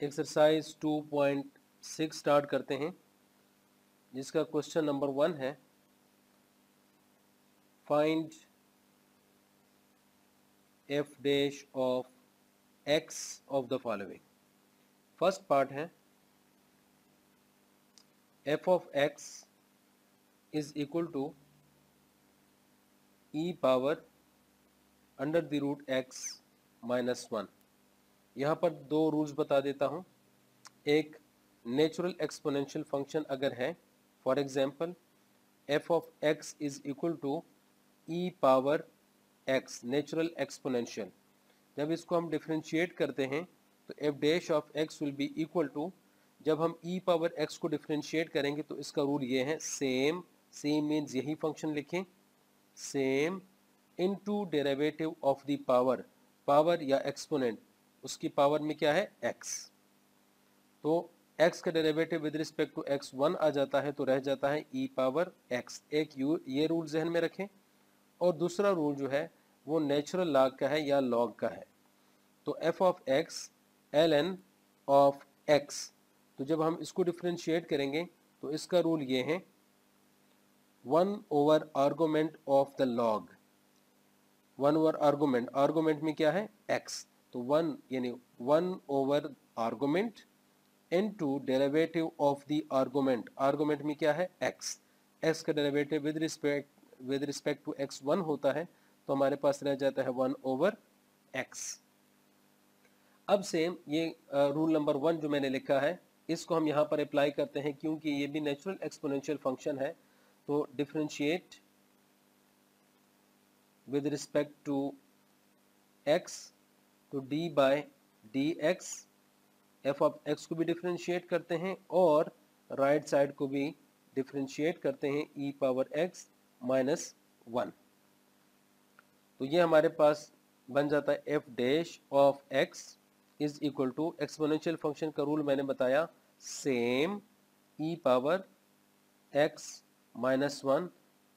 Exercise 2.6 start करते हैं, जिसका क्वेश्चन नंबर वन है find f dash of x of the following first part है f of x is equal to e power under the root x minus one यहाँ पर दो rules बता देता हूँ। एक नेचुरल एक्सपोनेंशियल फ़ंक्शन अगर है for example f of x is equal to e power x natural exponential जब इसको हम डिफ्रेंशिएट करते हैं तो f dash of x will be equal to जब हम ई पावर एक्स को डिफ्रेंशिएट करेंगे तो इसका रूल ये है सेम सेम मीन्स यही फ़ंक्शन लिखें same into derivative of the power power या एक्सपोनेंट उसकी पावर में क्या है? X. तो x का derivative with respect to x one आ जाता है तो रह जाता है e पावर x. एक यू ये रूल जहन में रखें। और दूसरा रूल जो है, वो नेचुरल लॉग का है या लॉग का है। तो f of x, ln of x. तो जब हम इसको डिफ्रेंशिएट करेंगे तो इसका रूल ये है one over argument of the log one over argument argument में क्या है? X. तो वन यानी one over argument into derivative of the argument argument में क्या है? एक्स एक्स का derivative with respect with respect to x one होता है तो हमारे पास रह जाता है वन ओवर एक्स अब सेम ये रूल नंबर वन जो मैंने लिखा है, इसको हम यहाँ पर अप्लाई करते हैं क्योंकि ये भी नेचुरल एक्सपोनेंशियल फ़ंक्शन है तो differentiate with respect to x तो d by d x f of x को भी डिफ्रेंशिएट करते हैं और राइट right साइड को भी डिफ्रेंशिएट करते हैं e power x minus one तो ये हमारे पास बन जाता है f dash of x is equal to exponential function का रूल मैंने बताया same e power x minus one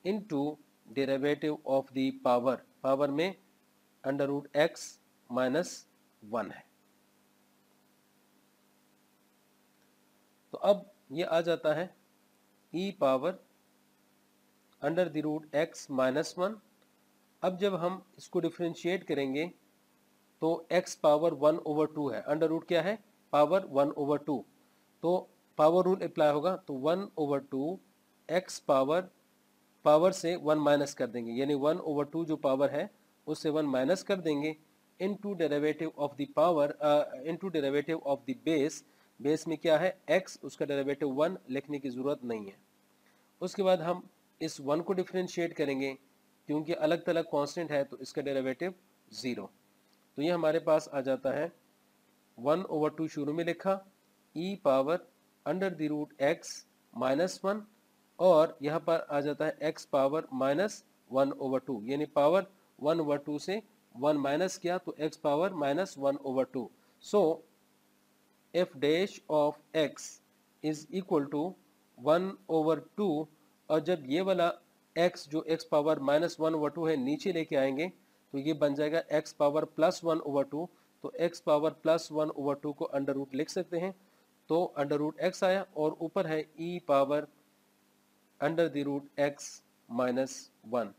into derivative of the power power में under root x minus one है। तो अब ये आ जाता है e power under the root x minus one अब जब हम इसको डिफ्रेंशिएट करेंगे तो x power one over two है। अंडर रूट क्या है? पावर वन ओवर टू तो पावर रूल अप्लाई होगा तो one over two x power power से वन माइनस कर देंगे। यानी वन ओवर टू जो पावर है, उससे वन माइनस कर देंगे। Into derivative of the power into derivative of the base base में क्या है? X, उसका डेरिवेटिव वन लिखने की ज़रूरत नहीं है। उसके बाद हम इस वन को डिफ्रेंशिएट करेंगे, क्योंकि अलग तलग कांस्टेंट है तो इसका डेरिवेटिव ज़ीरो तो ये हमारे पास आ जाता है। वन ओवर टू शुरू में लिखा e power under the root x minus one और यहाँ पर आ जाता है x power minus one over two यानी पावर वन ओवर टू से वन माइनस किया तो x power minus one over two. So f dash of x is equal to one over two. और जब ये वाला एक्स जो x power minus one over two है, नीचे लेके आएँगे तो ये बन जाएगा x power plus one over two. तो x power plus one over two को अंडर रूट लिख सकते हैं। तो अंडर रूट एक्स आया और ऊपर है e power under the root x minus one.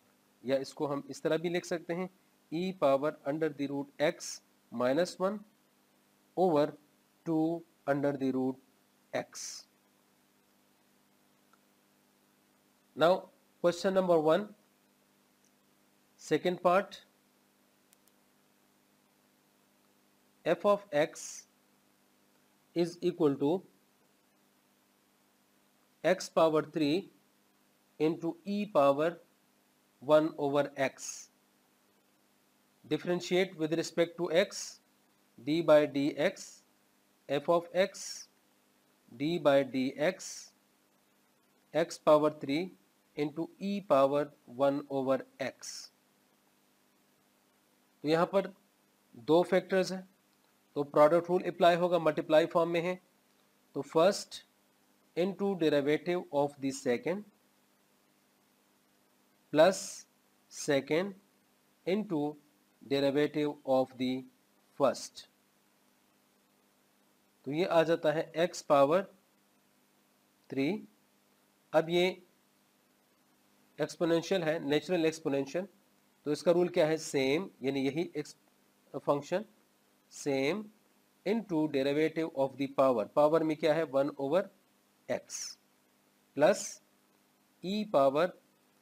या इसको हम इस तरह भी लिख सकते हैं। E power under the root x minus 1 over 2 under the root x. Now question number 1 second part. F of x is equal to x power 3 into e power 1 over x differentiate with respect to x, d by dx, f of x, d by dx, x power 3 into e power 1 over x. तो यहाँ पर दो factors हैं। तो product rule apply होगा multiply form में है। तो first into derivative of the second plus second into derivative of the first तो ये आ जाता है x पावर थ्री अब ये एक्सपोनेंशियल है नेचुरल एक्सपोनेंशियल तो इसका रूल क्या है? सेम यानी यही function same into derivative of the power power में क्या है? One over x plus e power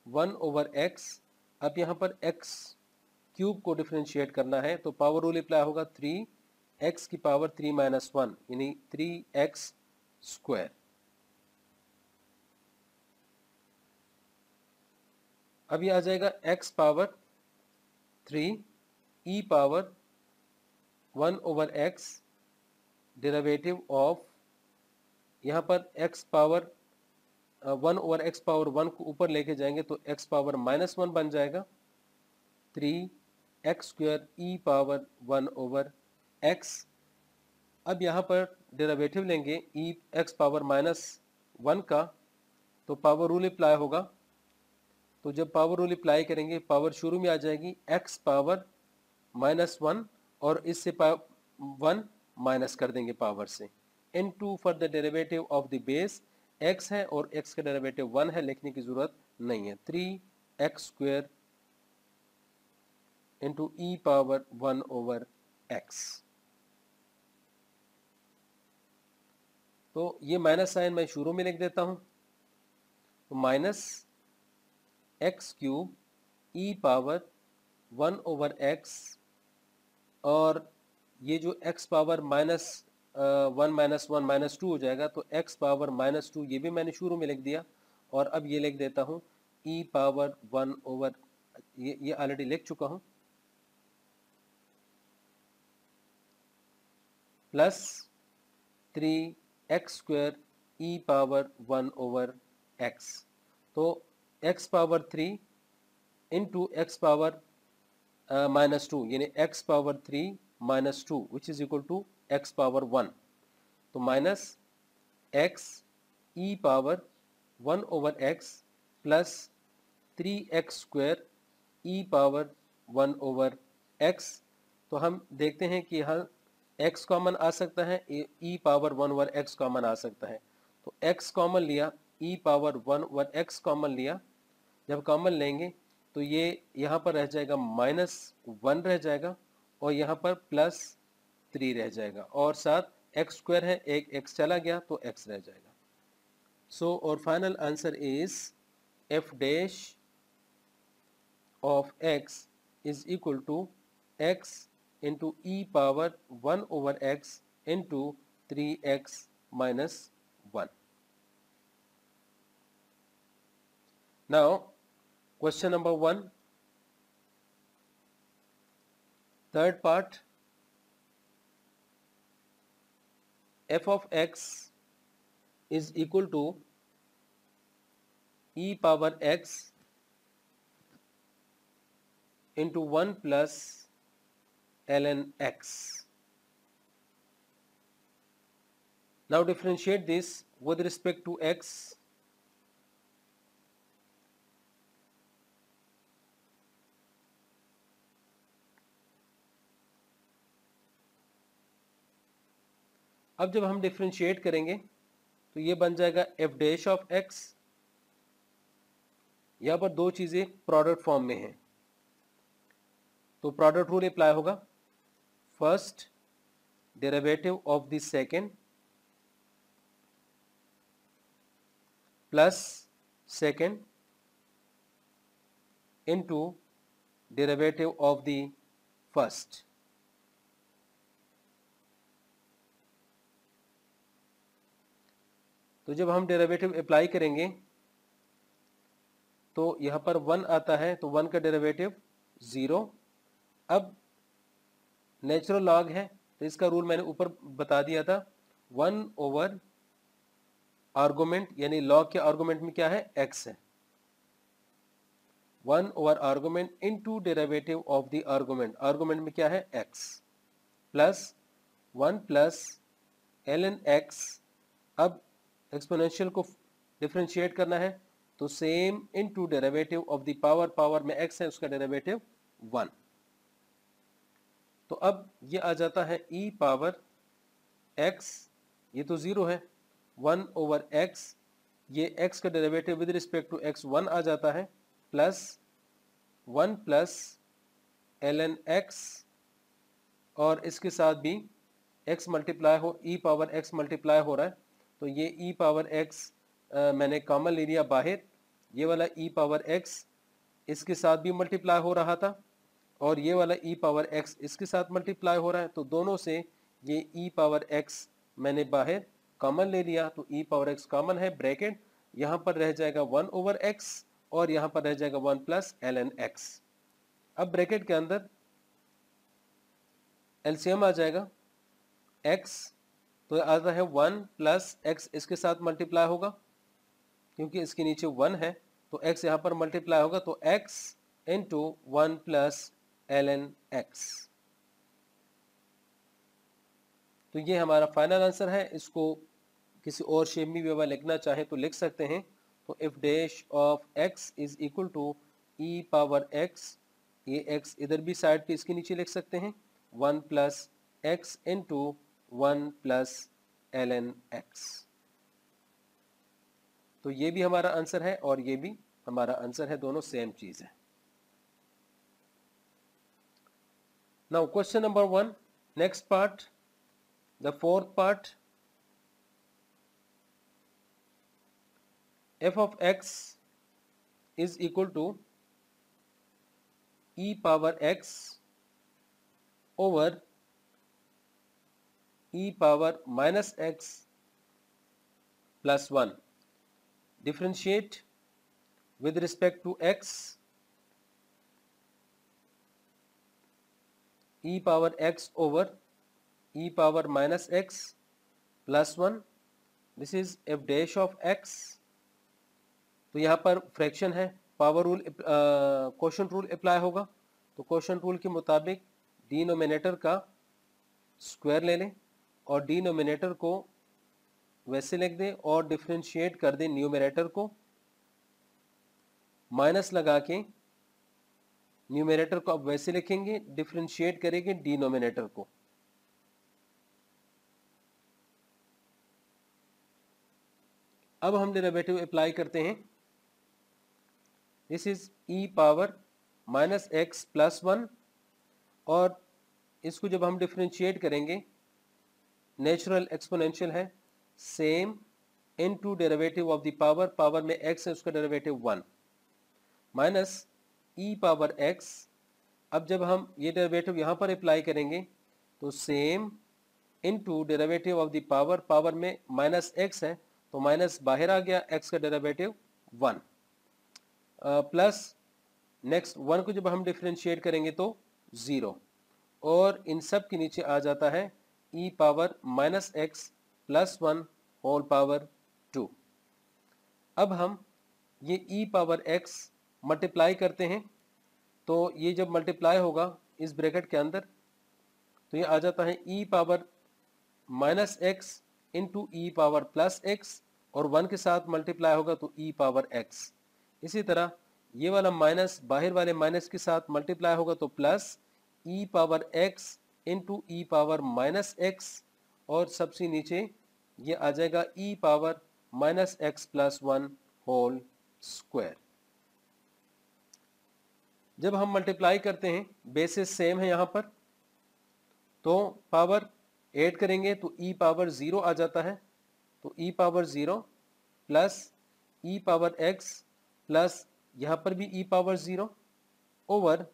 one over x अब यहाँ पर एक्स क्यूब को डिफ्रेंशिएट करना है तो पावर रूल अप्लाई होगा थ्री एक्स की पावर थ्री माइनस वन यानी थ्री एक्स स्क्वायर अब आ जाएगा x power three e power one over x derivative of यहाँ पर x power one over x power one को ऊपर लेके जाएँगे तो x पावर माइनस वन बन जाएगा three x square e power one over x अब यहाँ पर डेरिवेटिव लेंगे e x power minus one का तो पावर रूल अप्लाई होगा। तो जब पावर रूल अप्लाई करेंगे पावर शुरू में आ जाएगी एक्स पावर माइनस वन और इससे वन माइनस कर देंगे पावर से। Into for the derivative of the base x है और एक्स का डेरिवेटिव वन है, लिखने की ज़रूरत नहीं है। Three x square into e power one over x तो ये माइनस साइन मैं शुरू में लिख देता हूँ। तो minus x cube e power one over x और ये जो x power minus one minus one minus two हो जाएगा तो एक्स पावर माइनस टू ये भी मैंने शुरू में लिख दिया और अब ये लिख देता हूँ ई पावर वन ओवर ये ये ऑलरेडी लिख चुका हूँ। Plus three x square e power one over x तो x power three into x power minus two यानी x power three minus two which is equal to x power one तो minus x e power one over x plus three x square e power one over x तो हम देखते हैं कि यहाँ x common आ सकता है e power one over x common आ सकता है। तो x कॉमन लिया e power one over x common लिया। जब कॉमन लेंगे तो ये यहाँ पर रह जाएगा माइनस वन रह जाएगा और यहाँ पर प्लस थ्री रह जाएगा। और साथ एक्स स्क्वायर है, एक एक्स चला गया तो एक्स रह जाएगा। सो और final answer is f dash of x is equal to x into e power 1 over x into 3x minus 1. Now question number 1 third part f of x is equal to e power x into 1 plus ln x. Now differentiate this with respect to x. अब जब हम differentiate करेंगे तो ये बन जाएगा F dash of x यहाँ पर दो चीज़ें प्रोडक्ट फॉर्म में हैं। तो प्रोडक्ट रूल अप्लाई होगा। First derivative of the second plus second into derivative of the first तो जब हम डेरिवेटिव अप्लाई करेंगे तो यहाँ पर वन आता है तो वन का डेरिवेटिव ज़ीरो अब नेचुरल लॉग है तो इसका रूल मैंने ऊपर बता दिया था। वन ओवर आर्गूमेंट यानी लॉग के आर्गूमेंट में क्या है? एक्स है। One over argument into derivative of the argument argument में क्या है? X plus one plus l n x अब एक्सपोनेंशियल को डिफ्रेंशिएट करना है तो same into derivative of the power power में एक्स है, उसका डेरेवेटिव वन तो अब ये आ जाता है ई पावर एक्स ये तो ज़ीरो है। वन ओवर एक्स ये एक्स का derivative with respect to x one आ जाता है plus one plus l n x और इसके साथ भी एक्स मल्टीप्लाई हो ई पावर एक्स मल्टीप्लाई हो रहा है। तो ये ई पावर एक्स मैंने कॉमन ले लिया बाहर, ये वाला ई पावर एक्स इसके साथ भी मल्टीप्लाई हो रहा था। और ये वाला ई पावर एक्स इसके साथ मल्टीप्लाई हो रहा है तो दोनों से ये ई पावर एक्स मैंने बाहर कॉमन ले लिया तो ई पावर एक्स कॉमन है ब्रैकेट यहाँ पर रह जाएगा वन ओवर एक्स और यहाँ पर रह जाएगा one plus l n x अब ब्रैकेट के अंदर एलसीएम आ जाएगा, x तो आता है वन प्लस एक्स इसके साथ मल्टीप्लाई होगा, क्योंकि इसके नीचे वन है तो x यहाँ पर मल्टीप्लाई होगा तो x into one plus l x तो ये हमारा फाइनल आंसर है। इसको किसी और शेप में लिखना चाहे तो लिख सकते हैं। तो f dash of x is equal to e power x, ये x इधर भी साइड पे इसके नीचे लिख सकते हैं। One plus x into one plus l n x तो ये भी हमारा आंसर है और ये भी हमारा आंसर है। दोनों सेम चीज़ है। Now question number 1 next part. The fourth part. F of x is equal to e power x over e power minus x plus 1 differentiate with respect to x e power x over e power minus x plus 1 this is f dash of x. तो यहाँ पर fraction है। Power rule question rule apply होगा। तो question rule के मुताबिक denominator का square ले लें और डिनोमिनेटर को वैसे लिख दें और डिफ्रेंशिएट कर दें न्यूमिनेटर को। माइनस लगा के न्यूमिनेटर को अब वैसे लिखेंगे डिफ्रेंशिएट करेंगे डिनोमिनेटर को। अब हम डेरिवेटिव अप्लाई करते हैं। This is e power minus x plus one और इसको जब हम डिफ्रेंशिएट करेंगे नेचुरल एक्सपोनेंशियल है same into derivative of the power power में एक्स है, उसका derivative one minus e power x अब जब हम ये डेरिवेटिव यहाँ पर अप्लाई करेंगे तो same into derivative of the power power में माइनस एक्स है तो माइनस बाहर आ गया एक्स का derivative one plus next one को जब हम डिफ्रेंशिएट करेंगे तो ज़ीरो और इन सब के नीचे आ जाता है e power minus x plus one whole power two अब हम ये ई पावर एक्स मल्टीप्लाई करते हैं तो ये जब मल्टीप्लाई होगा इस ब्रैकेट के अंदर तो ये आ जाता है e power minus x into e power plus x और वन के साथ मल्टीप्लाई होगा तो ई पावर एक्स इसी तरह ये वाला माइनस बाहर वाले माइनस के साथ मल्टीप्लाई होगा तो plus e power x into e power minus x और सबसे नीचे ये आ जाएगा e power minus x plus one whole square जब हम मल्टीप्लाई करते हैं बेसिस सेम है यहाँ पर तो पावर ऐड करेंगे तो ई पावर ज़ीरो आ जाता है। तो e power zero plus e power x plus यहाँ पर भी e power zero over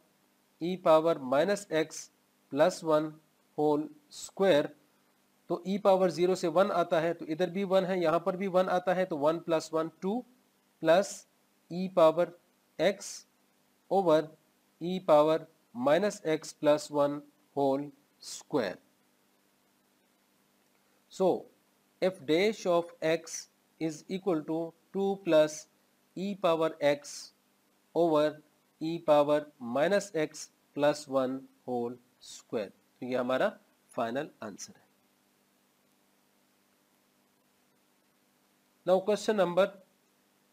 e power minus x plus one whole square तो ई पावर ज़ीरो से वन आता है तो इधर भी वन है, यहाँ पर भी वन आता है तो one plus one two plus e power x over e power minus x plus one whole square so if dash of x is equal to 2 plus e power x over e power minus x plus 1 whole square तो ये हमारा final answer है। Now question number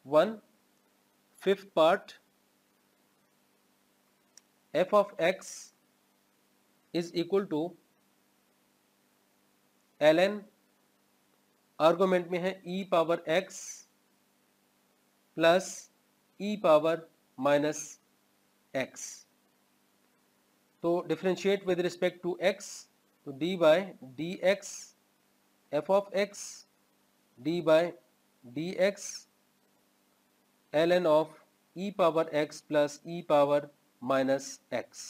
one fifth part of x is equal to l n argument में है e power x plus e power minus x तो differentiate with respect to x तो d by d x f of x d by d x l n of e power x plus e power minus x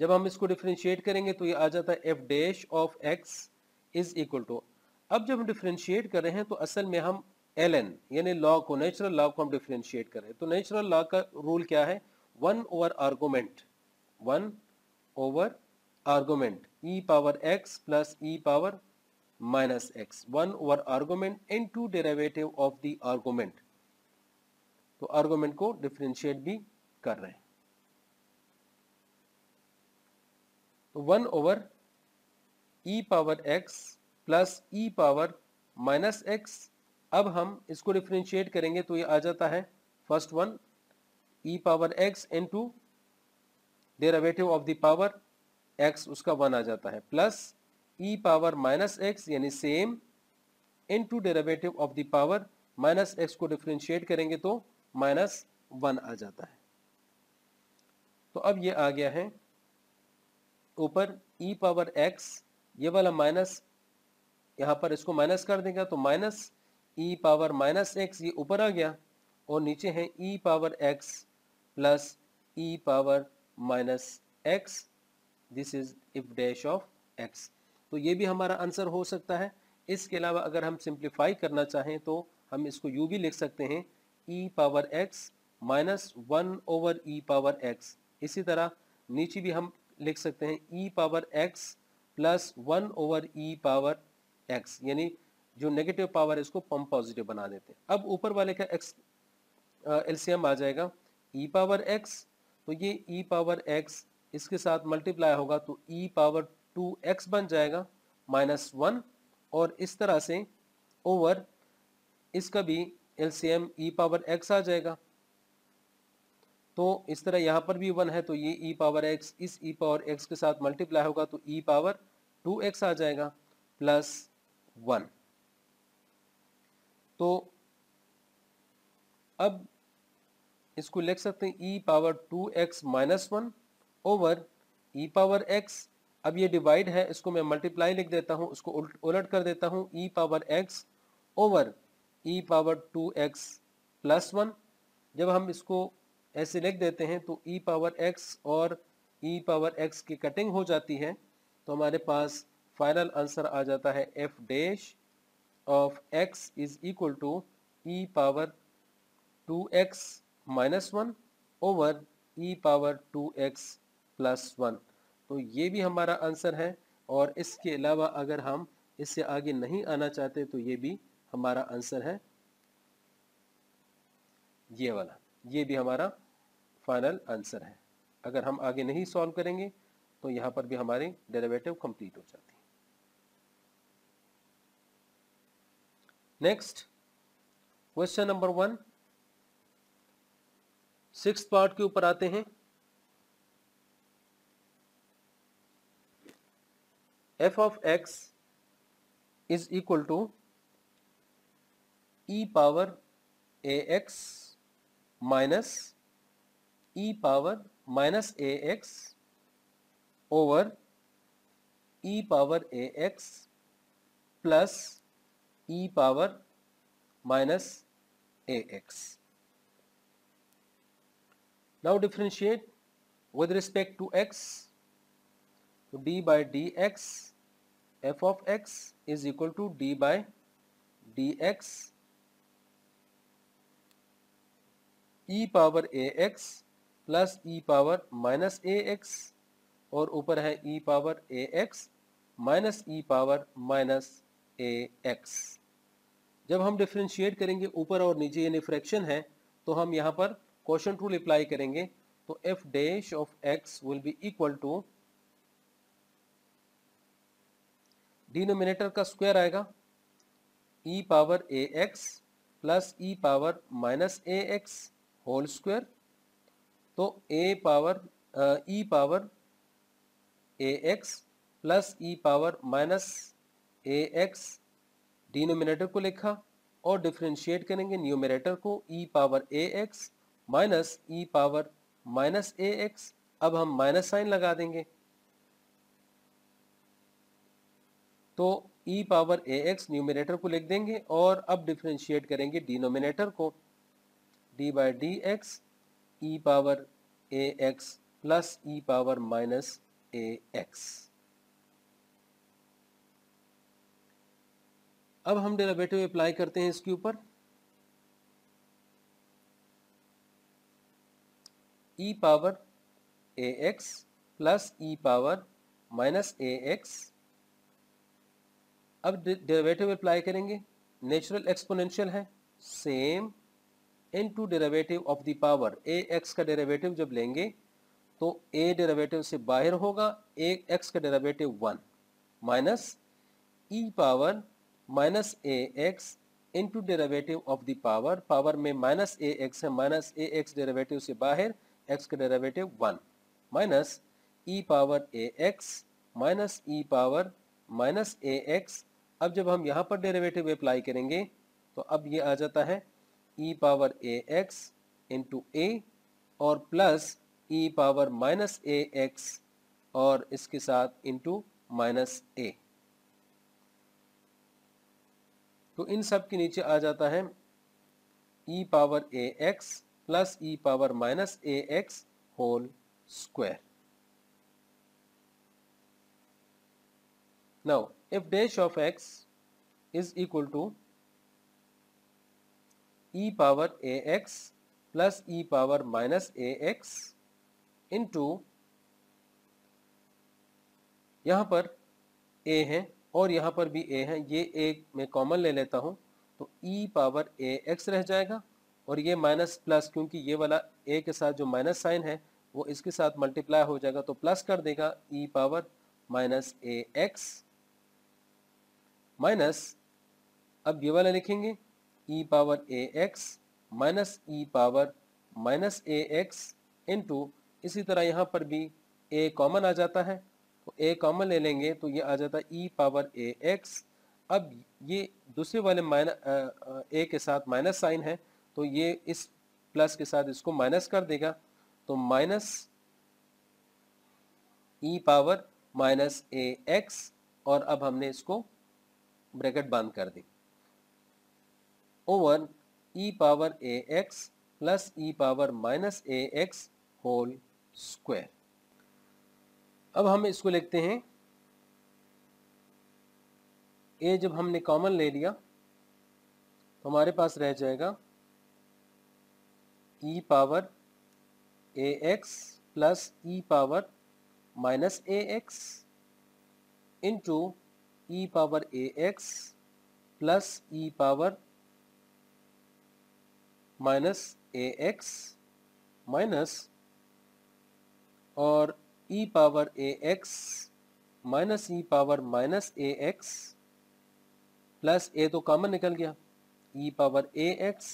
जब हम इसको differentiate करेंगे तो ये आ जाता है f dash of x is equal to अब जब हम डिफ्रेंशिएट कर रहे हैं तो असल में हम एल एन यानी लॉ को नेचुरल लॉ को हम डिफ्रेंशिएट कर रहे हैं। तो नेचुरल लॉ का रूल क्या है? One over argument one over argument e power x plus e power minus x one over argument into derivative of the argument तो आर्गोमेंट को डिफ्रेंशिएट भी कर रहे हैं। तो one over e power x plus e power minus x. अब हम इसको डिफ्रेंशिएट करेंगे तो ये आ जाता है first one, e power x into derivative of the power x, उसका वन आ जाता है। Plus e power minus x यानी same into derivative of the power minus x को डिफ्रेंशिएट करेंगे तो माइनस वन आ जाता है। तो अब ये आ गया है ऊपर ई पावर एक्स ये वाला माइनस यहाँ पर इसको माइनस कर देगा तो minus e power minus x ये ऊपर आ गया और नीचे है e power x plus e power minus x this is f dash of x तो ये भी हमारा आंसर हो सकता है। इसके अलावा अगर हम सिंप्लीफाई करना चाहें तो हम इसको यू भी लिख सकते हैं। E power x minus one over e power x इसी तरह नीचे भी हम लिख सकते हैं e power x plus one over e power x यानी जो नेगेटिव पावर है इसको हम पॉजिटिव बना देते हैं। अब ऊपर वाले का एक्स एलसीएम आ जाएगा। ई पावर एक्स तो ये ई पावर एक्स इसके साथ मल्टीप्लाई होगा तो ई पावर टू एक्स बन जाएगा माइनस वन और इस तरह से ओवर इसका भी एलसीएम ई पावर एक्स आ जाएगा। तो इस तरह यहाँ पर भी वन है तो ये ई पावर एक्स इस ई पावर एक्स के साथ मल्टीप्लाई होगा तो ई पावर टू एक्स आ जाएगा प्लस वन तो अब इसको लिख सकते हैं e power two x minus one over e power x अब ये डिवाइड है, इसको मैं मल्टीप्लाई लिख देता हूँ उसको उलट कर देता हूँ e power x over e power two x plus one जब हम इसको ऐसे लिख देते हैं तो ई पावर एक्स और ई पावर एक्स की कटिंग हो जाती है। तो हमारे पास फाइनल आंसर आ जाता है f dash of x is equal to e power two x minus one over e power two x plus one तो ये भी हमारा आंसर है और इसके अलावा अगर हम इससे आगे नहीं आना चाहते तो ये भी हमारा आंसर है। ये वाला, ये भी हमारा फाइनल आंसर है। अगर हम आगे नहीं सॉल्व करेंगे तो यहाँ पर भी हमारी डेरिवेटिव कंप्लीट हो जाती है। Next question number one six part के ऊपर आते हैं। F of x is equal to e power a x minus e power minus ax over e power ax plus e power minus ax. Now differentiate with respect to x. D by dx f of x is equal to d by dx e power ax plus e power minus a x, और ऊपर है e power a x, minus e power minus a x. जब हम differentiate करेंगे ऊपर और नीचे, यानी फ्रैक्शन है तो हम यहाँ पर क्वेश्चन रूल अप्लाई करेंगे। तो f dash of x will be equal to denominator का स्क्वायर आएगा। E power a x plus e power minus a x whole square तो a power e power a x plus e power minus a x denominator को लिखा और differentiate करेंगे numerator को e power a x minus e power minus a x अब हम minus sign लगा देंगे। तो e power a x numerator को लिख देंगे और अब डिफ्रेंशिएट करेंगे डिनोमिनेटर को। D by d x e power a x plus e power minus a x अब हम डेरिवेटिव अप्लाई करते हैं इसके ऊपर. E power a x plus e power minus a x अब डेरिवेटिव अप्लाई करेंगे. नेचुरल एक्सपोनेंशियल है. Same into derivative of the power a x का डेरिवेटिव जब लेंगे तो ए डेरिवेटिव से बाहर होगा ए एक्स का derivative one minus e power minus a x into derivative of the power power में माइनस ए एक्स है माइनस ए एक्स डेरिवेटिव से बाहर एक्स का derivative one minus e power a x minus e power minus a x अब जब हम यहाँ पर डेरिवेटिव अप्लाई करेंगे तो अब ये आ जाता है e power a x into a और plus e power minus a x और इसके साथ इंटू माइनस ए तो इन सब के नीचे आ जाता है e power a x plus e power minus a x whole square now if dash of x is equal to e power ax plus e power minus ax into यहाँ पर a है और यहाँ पर भी a है। ये एक मैं कॉमन ले लेता हूँ। तो e पावर ए एक्स रह जाएगा और ये माइनस प्लस क्योंकि ये वाला a के साथ जो माइनस साइन है, वो इसके साथ मल्टीप्लाई हो जाएगा तो प्लस कर देगा e power minus a x minus अब ये वाला लिखेंगे। Power a x minus e power minus a x into इसी तरह यहाँ पर भी ए कॉमन आ जाता है। तो ए कॉमन ले लेंगे तो ये आ जाता है ई पावर ए एक्स अब ये दूसरे वाले माइनस ए के साथ माइनस साइन है तो ये इस प्लस के साथ इसको माइनस कर देगा। तो minus e power minus a x और अब हमने इसको ब्रैकेट बंद कर दी। Over e power a x plus e power minus a x whole square अब हम इसको लिखते हैं। ए जब हमने कॉमन ले लिया तो हमारे पास रह जाएगा e power a x plus e power minus a x into e power a x plus e power minus a x minus और e power a x minus e power minus a x plus a तो common निकल गया। E power a x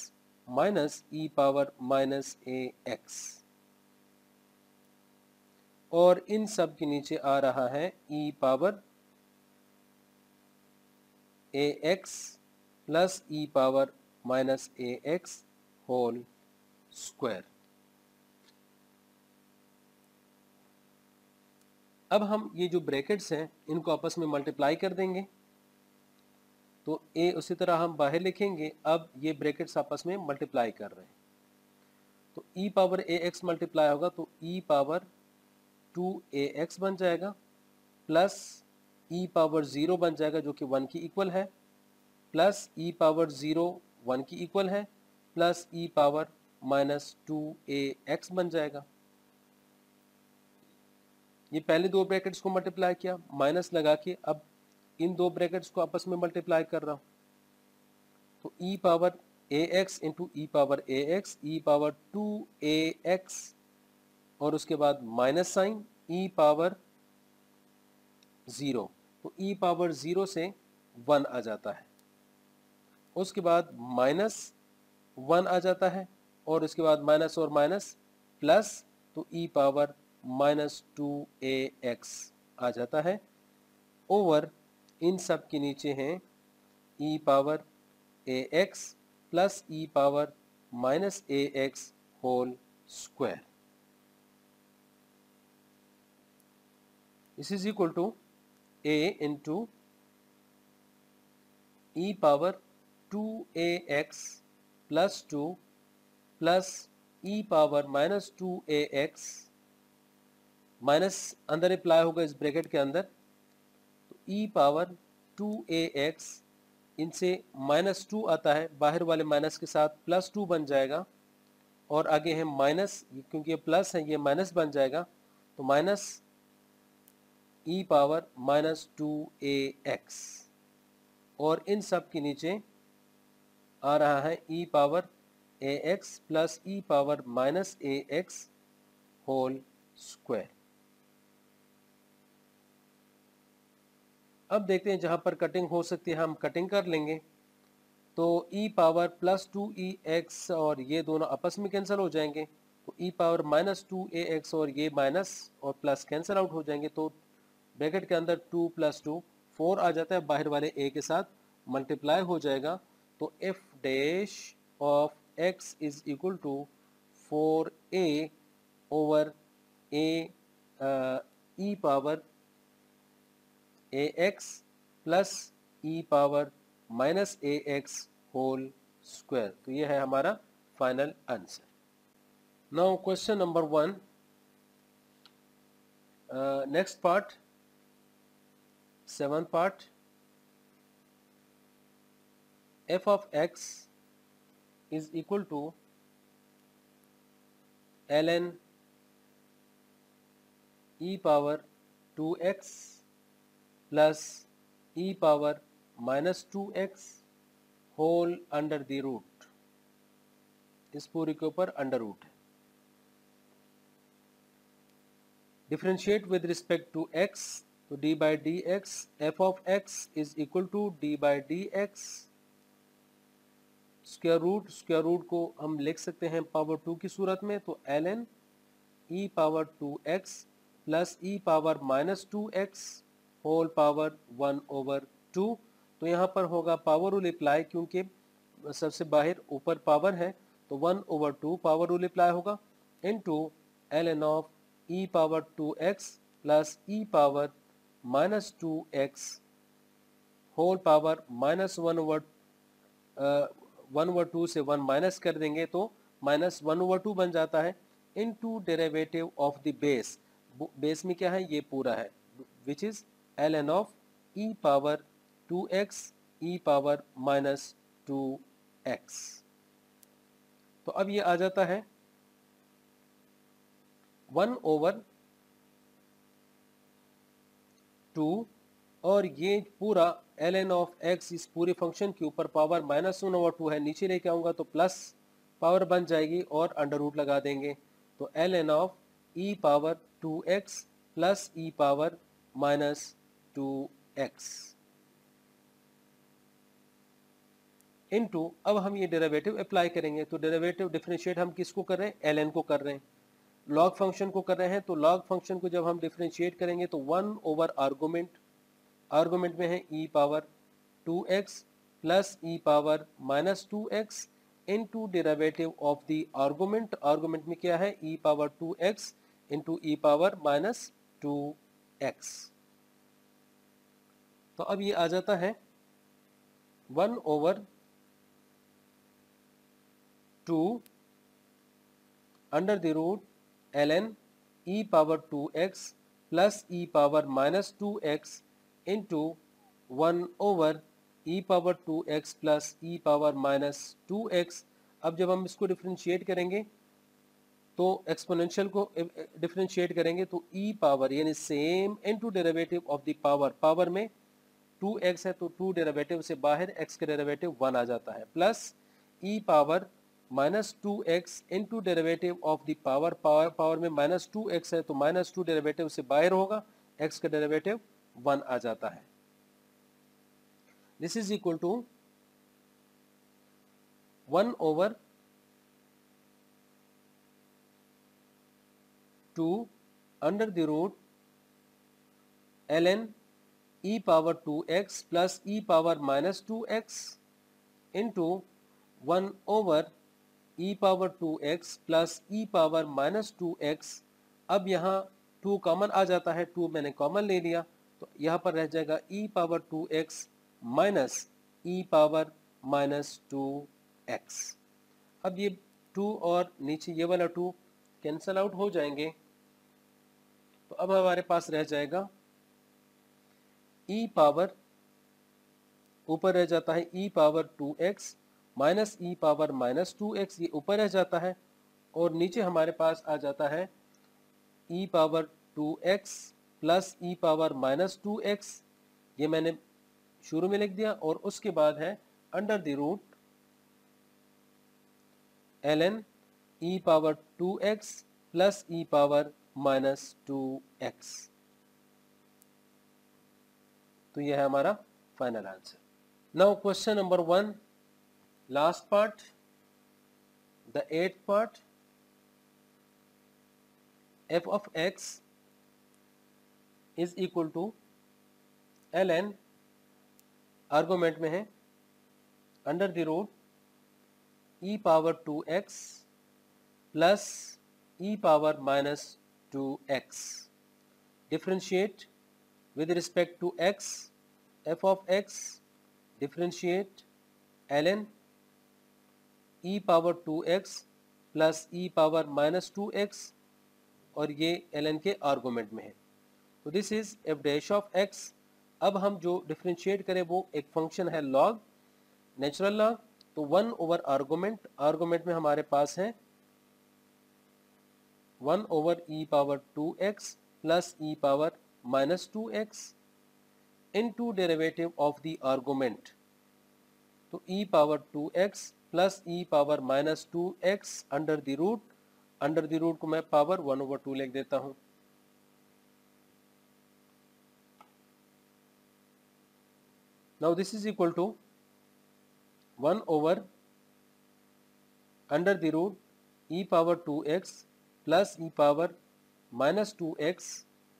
minus e power minus a x. और इन सब के नीचे आ रहा है e power a x plus e power minus a x whole square अब हम ये जो ब्रैकेट्स हैं, इनको आपस में मल्टीप्लाई कर देंगे। तो ए उसी तरह हम बाहर लिखेंगे, अब ये ब्रैकेट्स आपस में मल्टीप्लाई कर रहे हैं। तो e power a x multiply होगा तो e power two a x बन जाएगा प्लस ई पावर ज़ीरो बन जाएगा, जो कि वन की इक्वल है plus e power zero one की इक्वल है plus e power minus two a x बन जाएगा। ये पहले दो ब्रैकेट्स को मल्टीप्लाई किया माइनस लगा के अब इन दो ब्रैकेट्स को आपस में मल्टीप्लाई कर रहा हूँ। तो e power a x into e power a x e power two a x और उसके बाद minus sign e power zero तो ई पावर ज़ीरो से वन आ जाता है। उसके बाद माइनस वन आ जाता है और उसके बाद माइनस और माइनस प्लस तो e power minus two a x आ जाता है। ओवर इन सब के नीचे हैं e power a x plus e power minus a x whole square this is equal to a into e power 2ax plus 2 plus e power minus 2ax minus अंदर apply होगा इस ब्रैकेट के अंदर तो e power two a x इनसे minus two आता है, बाहर वाले माइनस के साथ प्लस टू बन जाएगा, और आगे है माइनस क्योंकि ये प्लस है, ये माइनस बन जाएगा तो minus e power minus two a x और इन सब के नीचे आ रहा है e power a x plus e power minus a x whole square अब देखते हैं जहाँ पर कटिंग हो सकती है, हम कटिंग कर लेंगे। तो e power plus two e x और ये दोनों आपस में कैंसिल हो जाएँगे। तो e power minus two a x और ये माइनस और प्लस कैंसिल आउट हो जाएँगे। तो ब्रैकेट के अंदर टू प्लस टू फोर आ जाता है, बाहर वाले ए के साथ मल्टीप्लाई हो जाएगा। तो f of x is equal to four a over a e power a x plus e power minus a x whole square तो ये है हमारा final answer now question number one next part seventh part. F of x is equal to ln e power 2x plus e power minus 2x whole under the root इस पूरी के ऊपर under root है। Differentiate with respect to x तो d by d x f of x is equal to d by d x square root square root को हम लिख सकते हैं पावर टू की सूरत में तो l n e power two x plus e power minus two x whole power one over two तो यहाँ पर होगा पावर रूल अप्लाई क्योंकि सबसे बाहर ऊपर पावर है तो one over two power rule apply होगा into l n of e power two x plus e power minus two x whole power minus one over one over two से one minus कर देंगे तो minus one over two बन जाता है into derivative of the base base में क्या है? ये पूरा है which is l n of e power two x e power minus two x तो अब ये आ जाता है वन ओवर टू और ये पूरा एल एन ऑफ़ एक्स इस पूरे फ़ंक्शन के ऊपर power minus one over two है, नीचे लेके आऊँगा तो प्लस पावर बन जाएगी और अंडर रूट लगा देंगे। तो l n of e power two x plus e power minus two x into अब हम ये डेरिवेटिव अप्लाई करेंगे। तो डेरिवेटिव डिफरेंशिएट हम किसको कर रहे हैं? एल एन को कर रहे हैं। लॉग फ़ंक्शन को कर रहे हैं तो लॉग फ़ंक्शन को जब हम डिफ्रेंशिएट करेंगे तो वन ओवर आर्गूमेंट आर्गूमेंट में है e power two x plus e power minus two x into derivative of the argument argument में क्या है? E power two x into e power minus two x तो अब ये आ जाता है one over two under the root ln e power 2x plus e power minus 2x into 1 over e power 2x plus e power minus 2x अब जब हम इसको डिफ्रेंशिएट करेंगे तो एक्सपोनेंशियल को डिफ्रेंशिएट करेंगे तो e पावर यानी same into derivative of the power power में 2x है तो 2 डेरिवेटिव से बाहर x का डेरिवेटिव 1 आ जाता है plus e power minus two x into derivative of the power power power में माइनस टू एक्स है तो माइनस टू डेरेवेटिव से बाहर होगा एक्स का डेरेवेटिव वन आ जाता है। This is equal to one over two under the root l n e power two x plus e power minus two x into one over e power two x plus e power minus two x अब यहाँ two common आ जाता है to मैंने common ले लिया। तो यहाँ पर रह जाएगा e power 2x minus e power minus 2x अब ये 2 और नीचे ये वाला 2 कैंसल आउट हो जाएँगे। तो अब हमारे पास रह जाएगा e पावर ऊपर रह जाता है e power 2x minus e power minus two x ये ऊपर रह जाता है। और नीचे हमारे पास आ जाता है e power two x plus e power minus two x ये मैंने शुरू में लिख दिया और उसके बाद है under the root l n e power two x plus e power minus two x तो यह है हमारा final answer now question number one last part the eighth part, f of x is to l n argument में है under the root e power two x plus e power minus two x differentiate respect to x, f of x, differentiate ln e power two x plus e power minus two x और ये L n के argument में है। तो this is f dash of x अब हम जो differentiate करें वो एक फ़ंक्शन है लॉग नेचुरल लॉग तो वन ओवर आर्गोमेंट आर्गोमेंट में हमारे पास है one over e power two x plus e power minus two x into derivative of the argument तो e power two x plus e power minus two x under the root under the root को मैं power one over two लिख देता हूँ। This is equal to one over under the root e power two x plus e power minus two x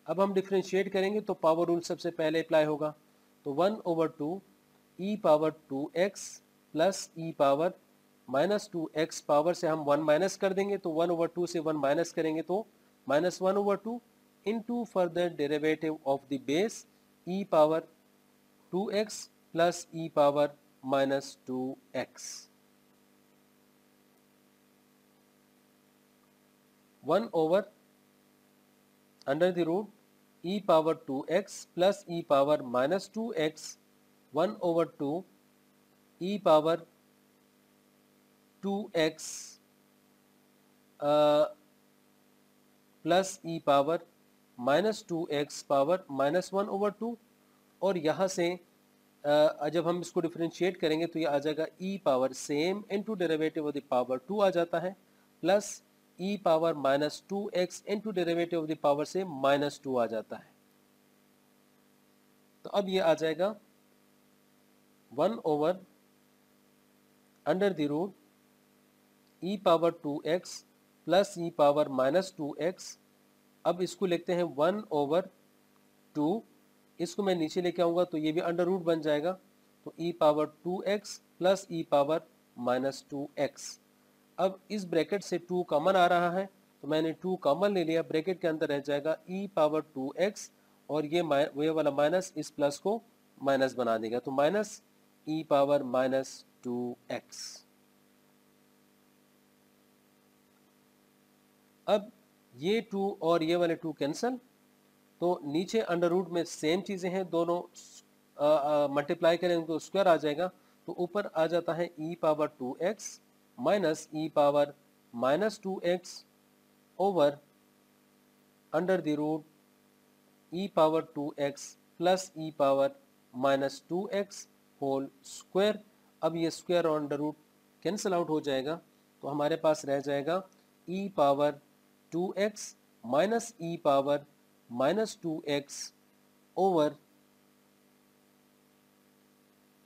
अब हम differentiate करेंगे तो power rule सबसे पहले अप्लाई होगा। तो one over two e power two x plus e power minus two x power से हम वन माइनस कर देंगे। तो वन ओवर टू से वन माइनस करेंगे तो minus one over two into further derivative of the base e power 2x plus e power minus 2x. 1 over under the root e power 2x plus e power minus 2x 1 over 2 e power 2x uh, plus e power minus 2x power minus 1 over 2 और यहाँ से जब हम इसको differentiate करेंगे तो ये आ जाएगा e power same into derivative of the power two आ जाता है plus e power minus two x into derivative of the power से माइनस टू आ जाता है। तो अब ये आ जाएगा one over under the root e power two x plus e power minus two x अब इसको लिखते हैं वन ओवर टू इसको मैं नीचे लेके आऊँगा तो ये भी अंडर रूट बन जाएगा। तो e power two x plus e power minus two x अब इस ब्रैकेट से टू कॉमन आ रहा है तो मैंने टू कॉमन ले लिया। ब्रैकेट के अंदर रह जाएगा ई पावर टू एक्स और ये ये वाला माइनस इस प्लस को माइनस बना देगा। तो minus e power minus two x अब ये टू और ये वाले टू कैंसल तो नीचे अंडर रूट में सेम चीज़ें हैं, दोनों मल्टीप्लाई करेंगे तो स्क्वायर आ जाएगा तो ऊपर आ जाता है e power two x minus e power minus two x over under the root e power two x plus e power minus two x whole square अब ये स्क्वायर और अंडर रूट कैंसिल आउट हो जाएगा तो हमारे पास रह जाएगा e power two x minus e power minus x over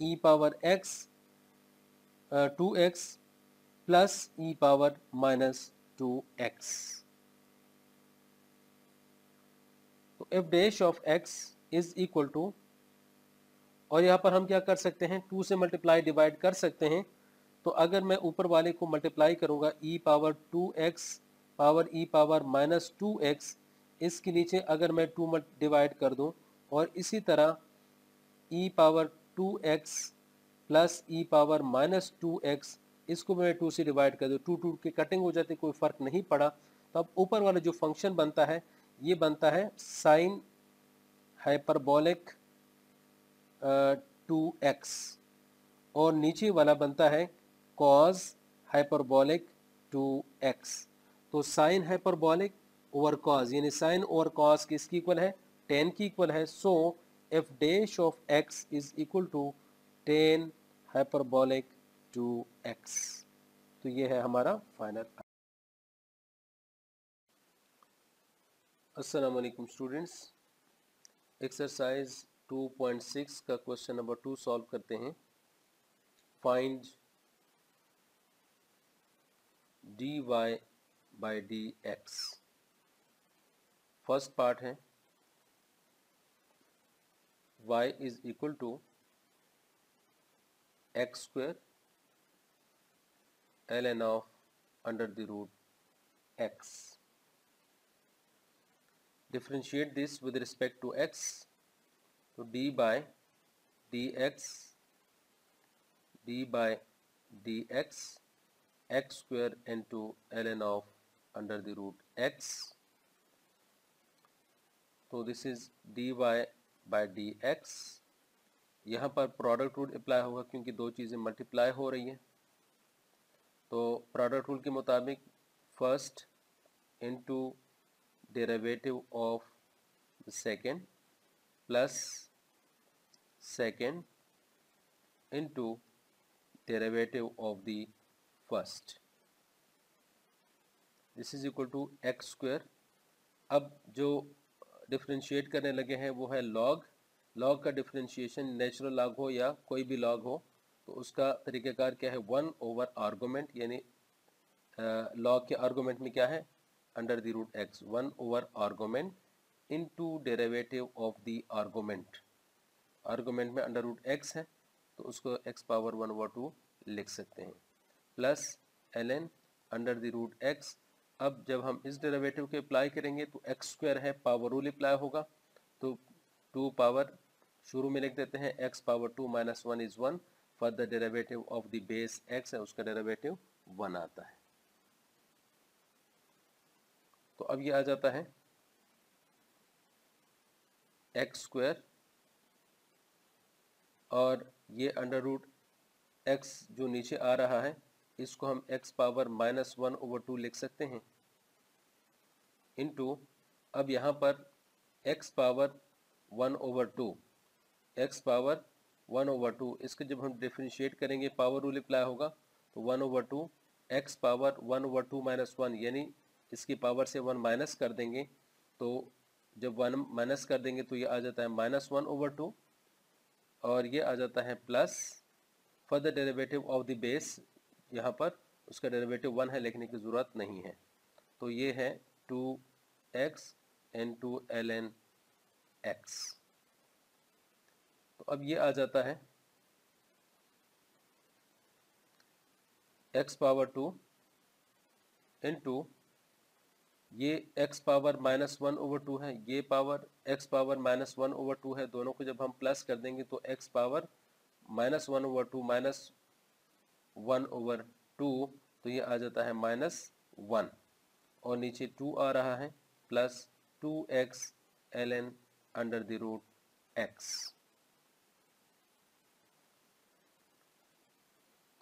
e power x two x plus e power minus two x तो f dash of x is equal to और यहाँ पर हम क्या कर सकते हैं? टू से मल्टीप्लाई डिवाइड कर सकते हैं। तो अगर मैं ऊपर वाले को मल्टीप्लाई करूँगा e power two x power e power minus two x इसके नीचे अगर मैं टू डिवाइड कर दूँ, और इसी तरह e power two x plus e power minus two x इसको मैं टू से डिवाइड कर दूँ। टू टू की कटिंग हो जाती, कोई फ़र्क नहीं पड़ा। तो अब ऊपर वाला जो फ़ंक्शन बनता है, ये बनता है साइन हाइपरबोलिक टू एक्स और नीचे वाला बनता है कॉज हाइपरबोलिक टू एक्स तो साइन हाइपरबोलिक ओवर कॉज यानी साइन ओवर कॉज किसकी इक्वल है? टेन की इक्वल है। So f dash of x is equal to tan hyperbolic two x तो ये है हमारा फाइनल वालेकुम स्टूडेंट्स एक्सरसाइज 2.6 का क्वेश्चन नंबर टू सॉल्व करते हैं। Find d y by d x first part है y is equal to x square ln of under the root x differentiate this with respect to x to d by dx d by dx x square into ln of under the root x तो this is d y by d x यहाँ पर product rule apply होगा क्योंकि दो चीज़ें multiply हो रही हैं। तो प्रोडक्ट रूल के मुताबिक first into derivative of the second plus second into derivative of the first this is equal to x square अब जो डिफ्रेंशिएट करने लगे हैं, वो है लॉग लॉग का डिफ्रेंशिएशन नेचुरल लॉग हो या कोई भी लॉग हो तो उसका तरीक़ेकार क्या है? वन ओवर आर्गूमेंट यानी लॉग के आर्गूमेंट में क्या है? Under the root x. 1 over argument into derivative of the argument. Argument में अंडर रूट एक्स है तो उसको x power one over two लिख सकते हैं. Plus l n under the root x अब जब हम इस डेरिवेटिव को अप्लाई करेंगे तो एक्स स्क्वायर है पावर रूल अप्लाई होगा। तो 2 पावर शुरू में लिख देते हैं, x power 2 minus one is one for the derivative of the base x है, उसका डेरिवेटिव वन आता है। तो अब ये आ जाता है एक्स स्क्वायर और ये अंडर रूट एक्स जो नीचे आ रहा है इसको हम x power minus one over two लिख सकते हैं। इनटू अब यहाँ पर x power one over two x power one over two इसके जब हम डिफ्रेंशिएट करेंगे पावर रूल अप्लाई होगा तो one over two x power one over two minus one यानी इसकी पावर से वन माइनस कर देंगे। तो जब वन माइनस कर देंगे तो ये आ जाता है माइनस वन ओवर टू और ये आ जाता है plus for the derivative of the base यहाँ पर उसका डेरिवेटिव वन है, लिखने की ज़रूरत नहीं है। तो ये है two x n two l n x तो अब ये आ जाता है x power two into ये x power minus one over two है, ये power x power minus one over two है। दोनों को जब हम प्लस कर देंगे तो x power minus one over two minus one over two तो ये आ जाता है माइनस वन और नीचे टू आ रहा है plus two x l n under the root x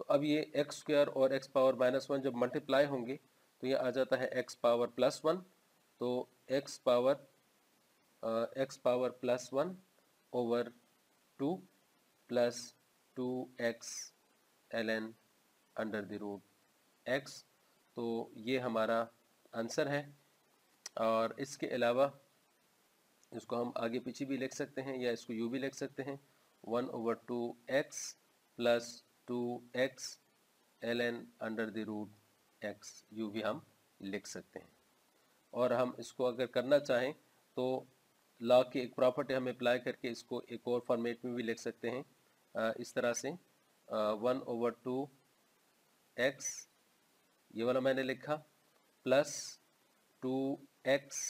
तो अब ये एक्स स्क्वायर और एक्स पावर माइनस वन जब मल्टीप्लाई होंगे तो ये आ जाता है एक्स पावर प्लस वन तो x power x power plus one over two plus two x l n under the root x तो ये हमारा आंसर है। और इसके अलावा इसको हम आगे पीछे भी लिख सकते हैं या इसको यू भी लिख सकते हैं। One over two x plus two x l n under the root x you भी हम लिख सकते हैं। और हम इसको अगर करना चाहें तो लॉ की एक प्रॉपर्टी हम अप्लाई करके इसको एक और फॉर्मेट में भी लिख सकते हैं। इस तरह से वन ओवर टू एक्स ये वाला मैंने लिखा प्लस टू एक्स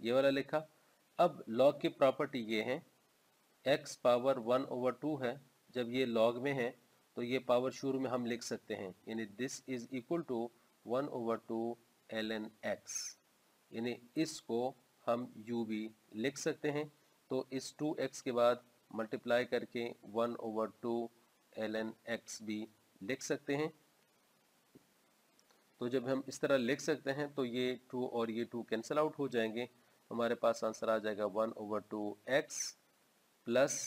ये वाला लिखा। अब लॉग की प्रॉपर्टी ये है x power one over two है। जब ये लॉग में है तो ये पावर शुरू में हम लिख सकते हैं। यानी this is equal to one over two l n x यानी इसको हम यू भी लिख सकते हैं। तो इस टू एक्स के बाद मल्टीप्लाई करके one over two l n x भी लिख सकते हैं। तो जब हम इस तरह लिख सकते हैं तो ये टू और ये टू कैंसिल आउट हो जाएँगे। हमारे पास आंसर आ जाएगा 1 over two x plus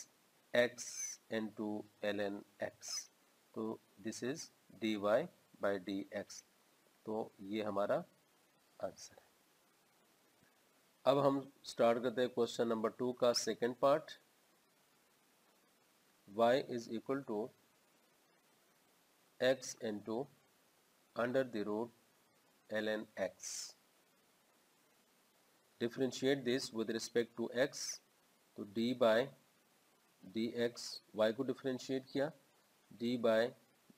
x n two l n x तो this is d y by d x तो ये हमारा आंसर है। अब हम स्टार्ट करते हैं क्वेश्चन नंबर टू का second part y is equal to two under the root l n x differentiate this with respect to x तो d डी एक्स वाई को डिफ्रेंशिएट किया? d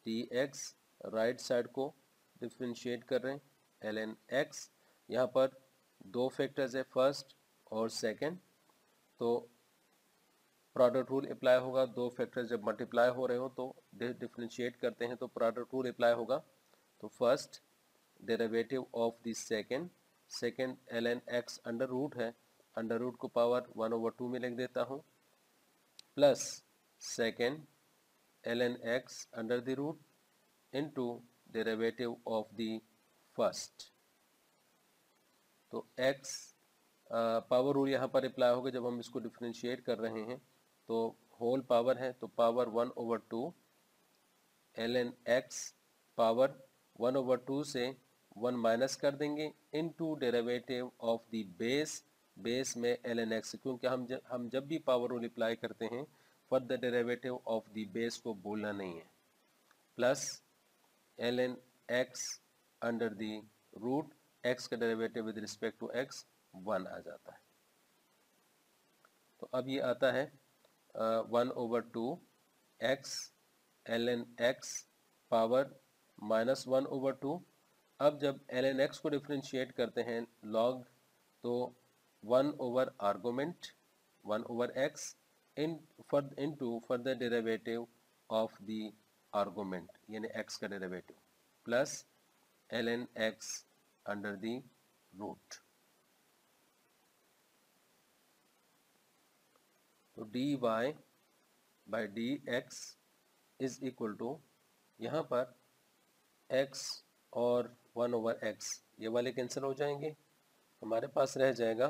d x right side को differentiate कर रहे हैं N x यहाँ पर दो फैक्टर्स है फ़र्स्ट और सेकंड तो प्रोडक्ट रूल अप्लाई होगा। दो फैक्टर्स जब मल्टीप्लाई हो रहे हो तो डिफ्रेंशिएट करते हैं तो प्रोडक्ट रूल अप्लाई होगा। तो first derivative of the second second l n x under root है। अंडर रूट को पावर वन ओवर टू में लिख देता हूँ। Plus second l n x under the root into derivative of the first तो x power rule यहाँ पर apply होगा जब हम इसको डिफ्रेंशिएट कर रहे हैं। तो होल पावर है तो power one over two l n x power one over two से वन माइनस कर देंगे into derivative of the base base में एल एन एक्स क्योंकि हम जब हम जब भी पावर रूल अप्लाई करते हैं for the derivative of the base को बोलना नहीं है। Plus l n x under the root x का derivative with respect to x one आ जाता है। तो अब ये आता है one over two x l n x power minus one over two अब जब एल एन एक्स को डिफ्रेंशिएट करते हैं लॉग तो one over argument one over x in for into further derivative of the argument यानी x का derivative plus l n x under the root. तो d y by d x is equal to यहाँ पर x और one over x ये वाले cancel हो जाएँगे। हमारे पास रह जाएगा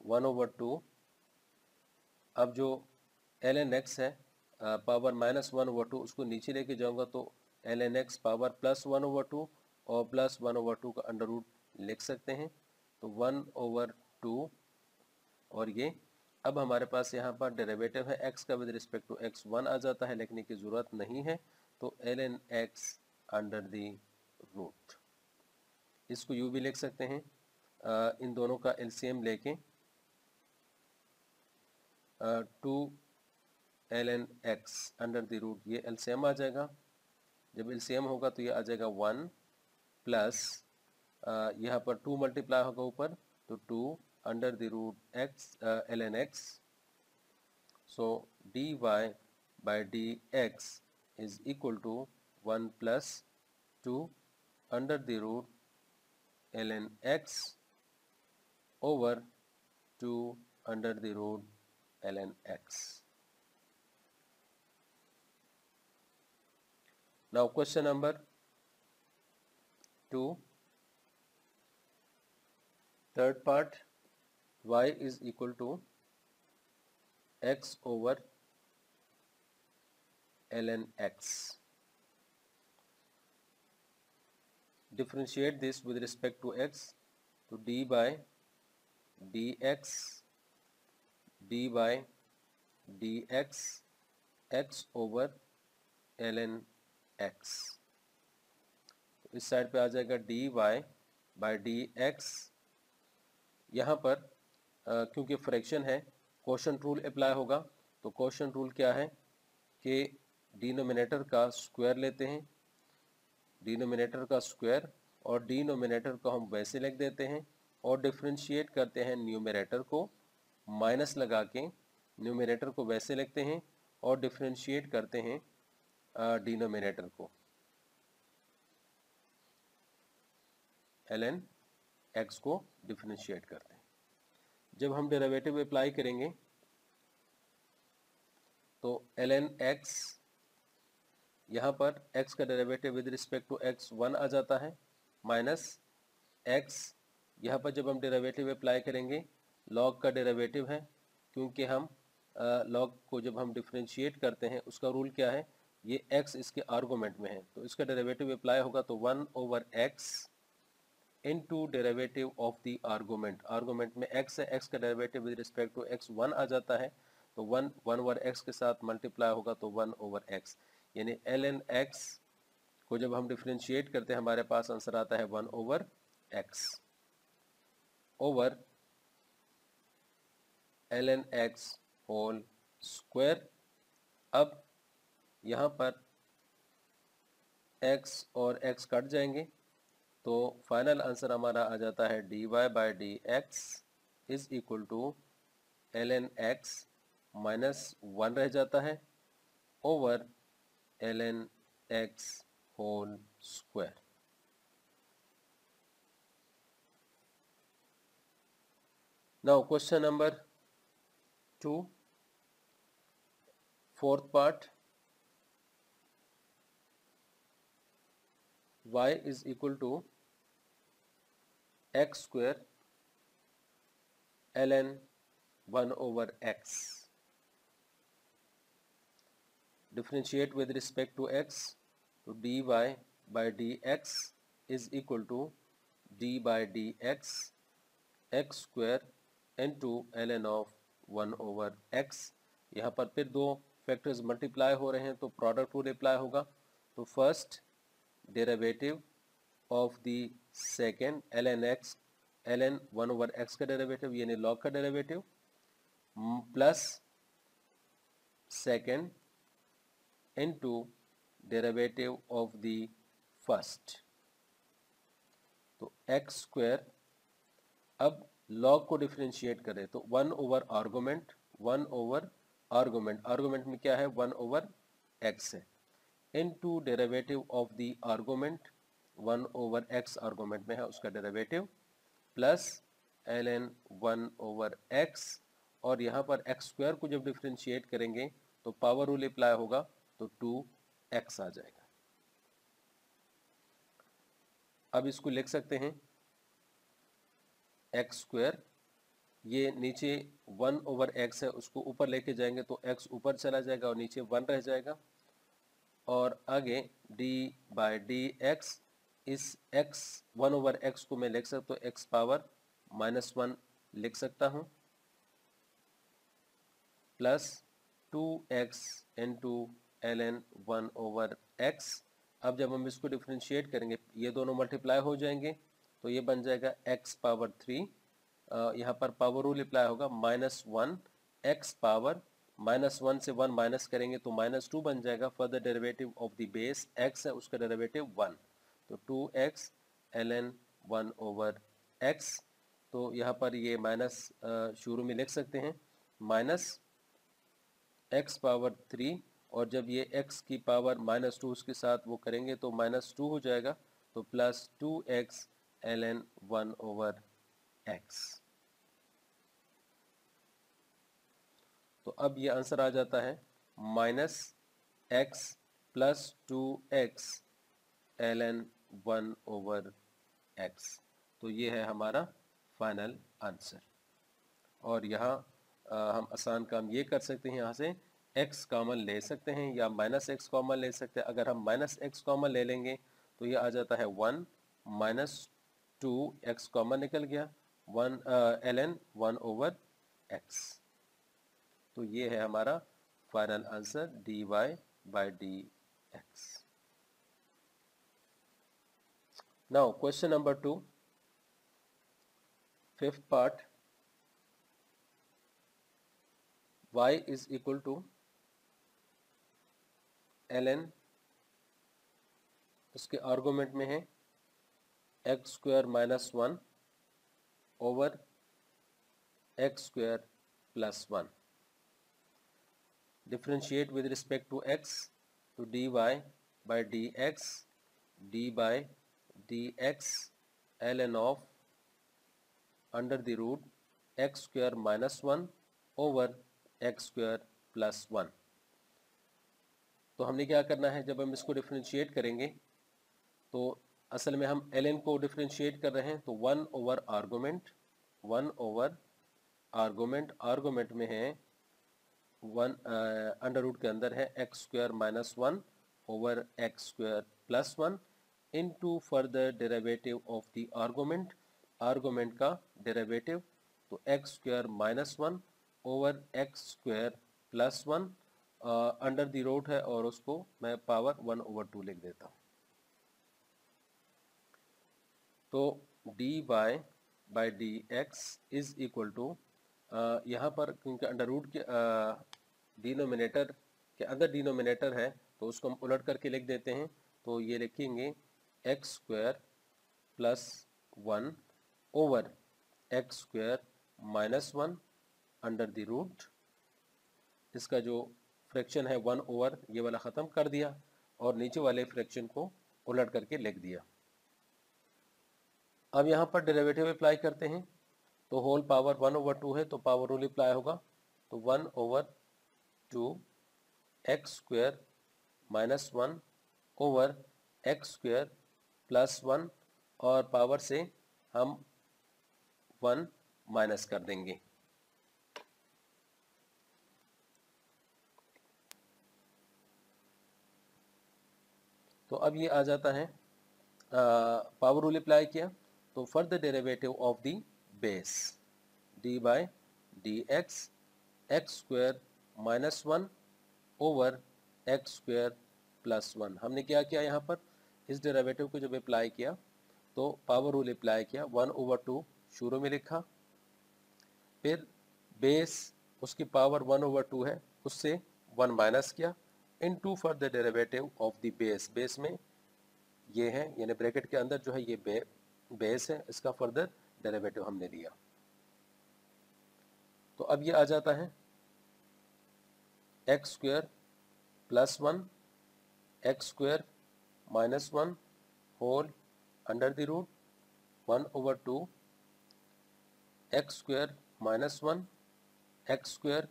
वन ओवर टू अब जो एल एन एक्स है power minus one over two उसको नीचे लेके जाऊँगा तो l n x power plus one over two और प्लस वन ओवर टू का अंडर रूट लिख सकते हैं। तो वन ओवर टू और ये अब हमारे पास यहाँ पर डेरिवेटिव है एक्स का with respect to x one आ जाता है लिखने की ज़रूरत नहीं है तो l n x under the root इसको यू भी लिख सकते हैं। आ, इन दोनों का एलसीएम लेके two l n x under the root ये एलसीएम आ जाएगा। जब एलसीएम होगा तो ये आ जाएगा वन प्लस यहाँ पर टू मल्टीप्लाई होगा ऊपर तो two under the root x uh, ln x. So dy by dx is equal to 1 plus 2 under the root ln x over 2 under the root ln x. Now question number 2 third part y is equal to x over ln x differentiate this with respect to x to d by dx d by dx x over ln x इस side पे आ जाएगा Y by d x यहाँ पर क्योंकि fraction है quotient rule apply होगा। तो क्वेश्चन रूल क्या है? कि डिनोमिनेटर का स्क्वायर लेते हैं। डिनोमिनेटर का स्क्वायर और डिनोमिनेटर को हम वैसे लिख देते हैं और डिफ्रेंशिएट करते हैं न्यूमिनेटर को। माइनस लगा के न्यूमिनेटर को वैसे लिखते हैं और डिफ्रेंशिएट करते हैं डिनोमिनेटर को। एल एन एक्स को डिफ्रेंशिएट करते हैं। जब हम डेरिवेटिव अप्लाई करेंगे तो एल एन एक्स यहाँ पर x का derivative with respect to x one आ जाता है माइनस x यहाँ पर जब हम डेरिवेटिव अप्लाई करेंगे लॉग का डेरिवेटिव है, क्योंकि हम लॉग को जब हम डिफ्रेंशिएट करते हैं, उसका रूल क्या है? ये x इसके आर्गूमेंट में है। तो इसका डेरिवेटिव अप्लाई होगा तो one over x into derivative of the argument argument में एक्स है x का derivative with respect to x one आ जाता है तो वन वन ओवर एक्स के साथ मल्टीप्लाई होगा तो वन ओवर एक्स यानी एल एन एक्स को जब हम डिफ्रेंशिएट करते हैं, हमारे पास आंसर आता है one over x over l n x whole square अब यहाँ पर एक्स और एक्स कट जाएँगे। तो फाइनल आंसर हमारा आ जाता है d y by d x is equal to l n x minus one रह जाता है over l n x whole square. now question number 2 fourth part y is equal to x square ln 1 over x differentiate with respect to x to dy by dx is equal to d by dx x square into ln of 1 over x यहाँ पर फिर दो factors multiply हो रहे हैं तो product rule apply होगा तो first derivative of the second l n x l n one over x का डेरिवेटिव यानी लॉग का derivative plus second into derivative of the first तो एक्स स्क्वायर अब लॉग को डिफ्रेंशिएट करें तो one over argument one over argument argument में क्या है? वन ओवर एक्स है। To derivative of the argument one over x argument में है उसका derivative plus l n one over x और यहाँ पर एक्स स्क्वायर को जब डिफ्रेंशिएट करेंगे तो पावर रूल अप्लाई होगा तो टू एक्स आ जाएगा। अब इसको लिख सकते हैं। एक्स स्क्वायर ये नीचे वन ओवर एक्स है, उसको ऊपर लेके जाएँगे तो एक्स ऊपर चला जाएगा और नीचे वन रह जाएगा। और आगे डी बाय डी एक्स इस एक्स वन ओवर एक्स को मैं लिख सकता हूँ एक्स पावर माइनस वन लिख सकता हूँ plus two x into l n one over x अब जब हम इसको डिफ्रेंशिएट करेंगे, ये दोनों मल्टीप्लाई हो जाएँगे तो ये बन जाएगा x पावर थ्री यहाँ पर पावर रूल अप्लाई होगा minus one x power minus one से वन माइनस करेंगे तो माइनस टू बन जाएगा further derivative of the base x है, उसका डेरिवेटिव वन तो two x l n one over x तो यहाँ पर ये माइनस शुरू में लिख सकते हैं। माइनस एक्स पावर थ्री और जब ये एक्स की पावर माइनस टू उसके साथ वो करेंगे तो माइनस टू हो जाएगा तो plus two x l n one over x तो अब ये आंसर आ जाता है minus x plus two x l n one over x. तो ये है हमारा फाइनल आंसर। और यहाँ हम आसान काम ये कर सकते हैं, यहाँ से x कॉमन ले सकते हैं या माइनस एक्स कॉमन ले सकते हैं। अगर हम माइनस एक्स कॉमन ले लेंगे तो ये आ जाता है one minus two x common निकल गया, one l n one over x. तो ये है हमारा final answer d y by d x now question number two fifth part y is equal to l n इसके आर्गूमेंट में है x square minus one over x square plus one differentiate with respect to x to dy by dx d by dx ln of under the root x square minus 1 over x square plus 1 तो हमने क्या करना है जब हम इसको differentiate करेंगे तो असल में हम ln को डिफ्रेंशिएट कर रहे हैं तो one over argument one over argument argument में है वन अंडर रूट के अंदर है x square minus one over x square plus one into further derivative of the argument argument का डेरेवेटिव तो x square minus one over x square plus one under the root है और उसको मैं power one over two लिख देता हूँ। तो d by by d x is equal to यहाँ पर क्योंकि अंडर रूट के डिनोमिनेटर, के अंदर डिनोमिनेटर है तो उसको हम उलट करके लिख देते हैं तो ये लिखेंगे x square plus one over x square minus one under the root इसका जो फ्रैक्शन है वन ओवर ये वाला ख़त्म कर दिया और नीचे वाले फ्रैक्शन को उलट करके लिख दिया। अब यहाँ पर डेरिवेटिव अप्लाई करते हैं तो whole power one over two है तो पावर रूल अप्लाई होगा तो one over two x square minus one over x square plus one और पावर से हम वन माइनस कर देंगे। तो अब ये आ जाता है पावर रूल अप्लाई किया। तो further derivative of the base d by d x x square minus one over x square plus one हमने क्या किया यहाँ पर? इस डेरिवेटिव को जब अप्लाई किया तो पावर रूल अप्लाई किया वन ओवर टू शुरू में लिखा फिर बेस उसकी पावर वन ओवर टू है उससे वन माइनस किया into for the derivative of the base base में ये है यानी ब्रैकेट के अंदर जो है ये बे, बेस है इसका फर्दर डेरिवेटिव हमने लिया। तो अब ये आ जाता है x square plus one x square minus one whole under the root one over two x square minus one x square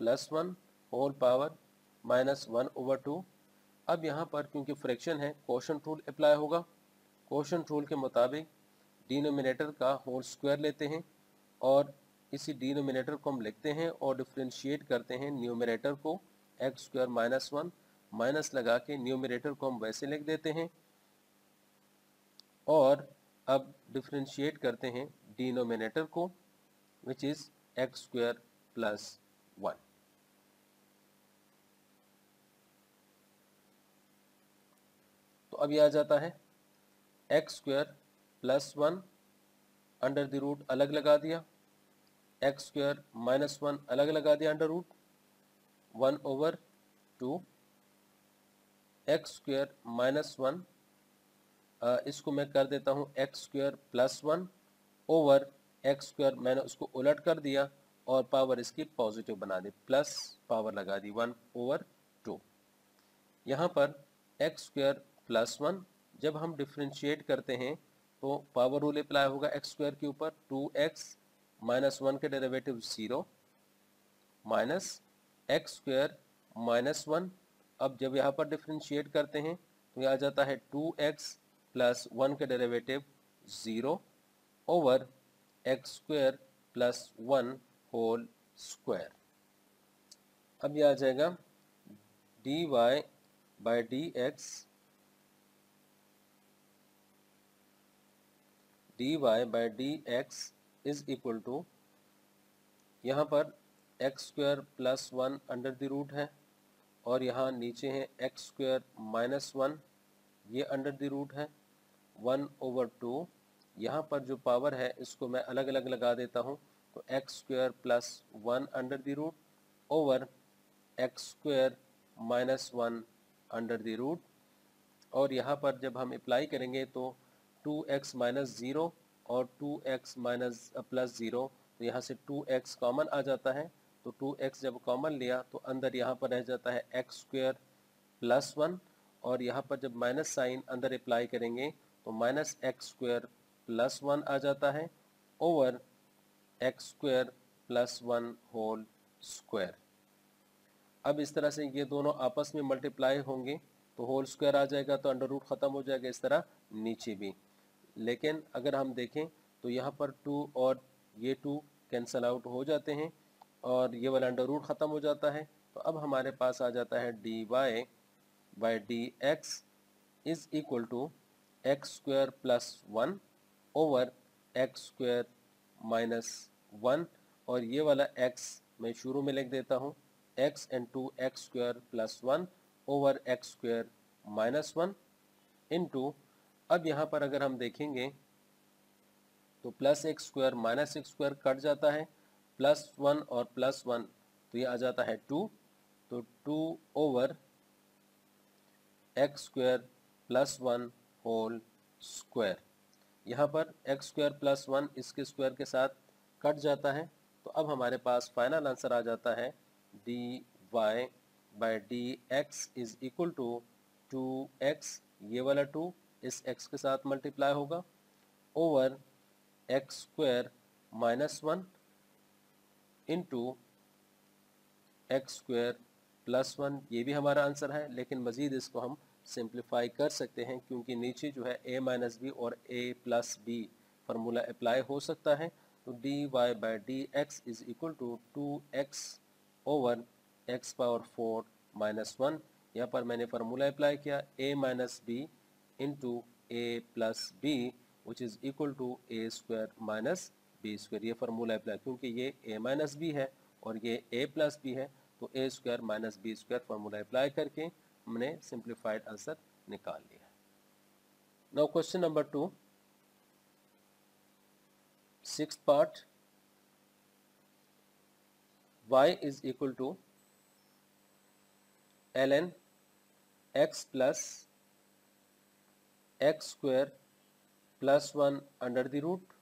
plus one whole power minus one over two अब यहाँ पर क्योंकि फ्रैक्शन है क्वेश्चन रूल अप्लाई होगा। Quotient rule के मुताबिक denominator का whole square लेते हैं और इसी डिनोमिनेटर को हम लिखते हैं और डिफ्रेंशिएट करते हैं न्यूमिनेटर को x square minus one minus लगा के न्यूमिनेटर को हम वैसे लिख देते हैं। और अब डिफ्रेंशिएट करते हैं डिनोमिनेटर को which is x square plus one तो अब आ जाता है x square plus one under the root अलग लगा दिया। एक्स स्क्वायर माइनस वन अलग लगा दिया under root one over two x square minus one इसको मैं कर देता हूँ x square plus one over x square मैंने उसको उलट कर दिया और पावर इसकी पॉजिटिव बना दी प्लस पावर लगा दी वन ओवर टू यहाँ पर एक्स स्क्वायर प्लस वन जब हम डिफ्रेंशिएट करते हैं तो पावर रूल अप्लाई होगा एक्स स्क्वायर के ऊपर टू एक्स माइनस वन के derivative zero minus x square minus one अब जब यहाँ पर डिफ्रेंशिएट करते हैं तो यह आ जाता है टू एक्स प्लस वन के derivative zero over x square plus one whole square अब यह आ जाएगा d y by d x d y by d x is equal to यहाँ पर x square plus one under the root है और यहाँ नीचे है एक्स स्क्वायर माइनस वन ये अंडर द रूट है। वन ओवर टू यहाँ पर जो पावर है, इसको मैं अलग अलग लगा देता हूँ। तो x square plus one under the root over x square minus one under the root और यहाँ पर जब हम अप्लाई करेंगे तो टू एक्स माइनस ज़ीरो और two x minus plus zero तो यहाँ से टू एक्स कॉमन आ जाता है। तो टू एक्स जब कॉमन लिया तो अंदर यहाँ पर रह जाता है एक्स स्क्वायर प्लस वन, और यहाँ पर जब माइनस साइन अंदर अप्लाई करेंगे तो minus x square plus one आ जाता है, over x square plus one whole square. अब इस तरह से ये दोनों आपस में मल्टीप्लाई होंगे तो होल स्क्वायर आ जाएगा तो अंडर रूट ख़त्म हो जाएगा इस तरह, नीचे भी। लेकिन अगर हम देखें तो यहाँ पर टू और ये टू कैंसल आउट हो जाते हैं और ये वाला अंडर रूट ख़त्म हो जाता है। तो अब हमारे पास आ जाता है d y by d x is equal to x square plus one over x square minus one और ये वाला एक्स मैं शुरू में लिख देता हूँ। X and two x square plus one over x square minus one into अब यहाँ पर अगर हम देखेंगे तो plus x square minus x square cut जाता है प्लस वन और प्लस वन तो ये आ जाता है टू तो two over x square plus one whole square यहाँ पर एक्स स्क्वायर प्लस वन इसके स्क्वायर के साथ कट जाता है तो अब हमारे पास फाइनल आंसर आ जाता है d y by d x is equal to two x ये वाला टू इस एक्स के साथ मल्टीप्लाई होगा over x square minus one into x square plus one ये भी हमारा आंसर है, लेकिन मज़ीद इसको हम सिंप्लीफाई कर सकते हैं क्योंकि नीचे जो है ए माइनस बी और a plus b formula apply हो सकता है। तो d y by d x is equal to two x over x power four minus one यहाँ पर मैंने फार्मूला अप्लाई किया a minus b into a plus b which is equal to a square minus b square ये formula apply क्योंकि ये ए minus B है और ये ए प्लस बी है तो a square minus b square formula apply करके हमने सिंप्लीफाइड आंसर निकाल लिया now question number two six part y is equal to ln x plus x square plus one under the root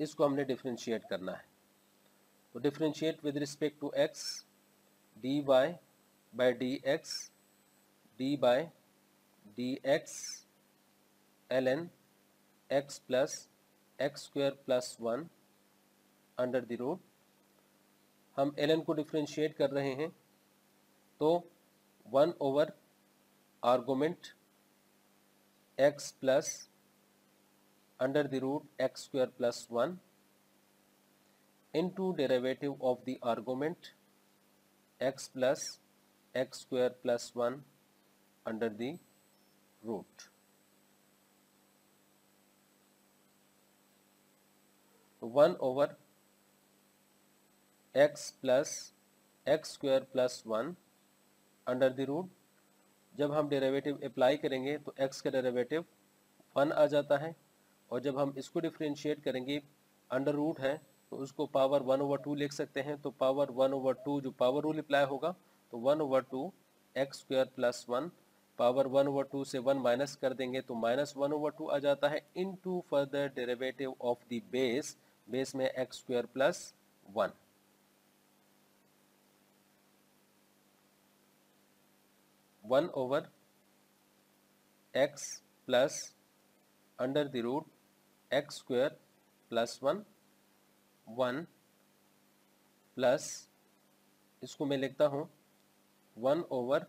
इसको हमने differentiate करना है। तो differentiate with respect to x d y by d x d dx d x l n x plus x square plus one under the root हम L N को differentiate कर रहे हैं तो one over argument x plus under the root x square plus 1 into derivative of the argument x plus x square plus 1 under the root. one over x plus x square plus 1 under the root जब हम derivative apply करेंगे तो x का derivative one आ जाता है। और जब हम इसको डिफ्रेंशिएट करेंगे अंडर रूट है तो उसको पावर वन ओवर टू लिख सकते हैं। तो पावर वन ओवर टू जो पावर रूल अप्लाई होगा तो one over two x square plus one power one over two से वन माइनस कर देंगे तो माइनस वन ओवर टू आ जाता है into further derivative of the base base में x square plus one one over x plus under the root x square plus one one plus इसको मैं लिखता हूँ one over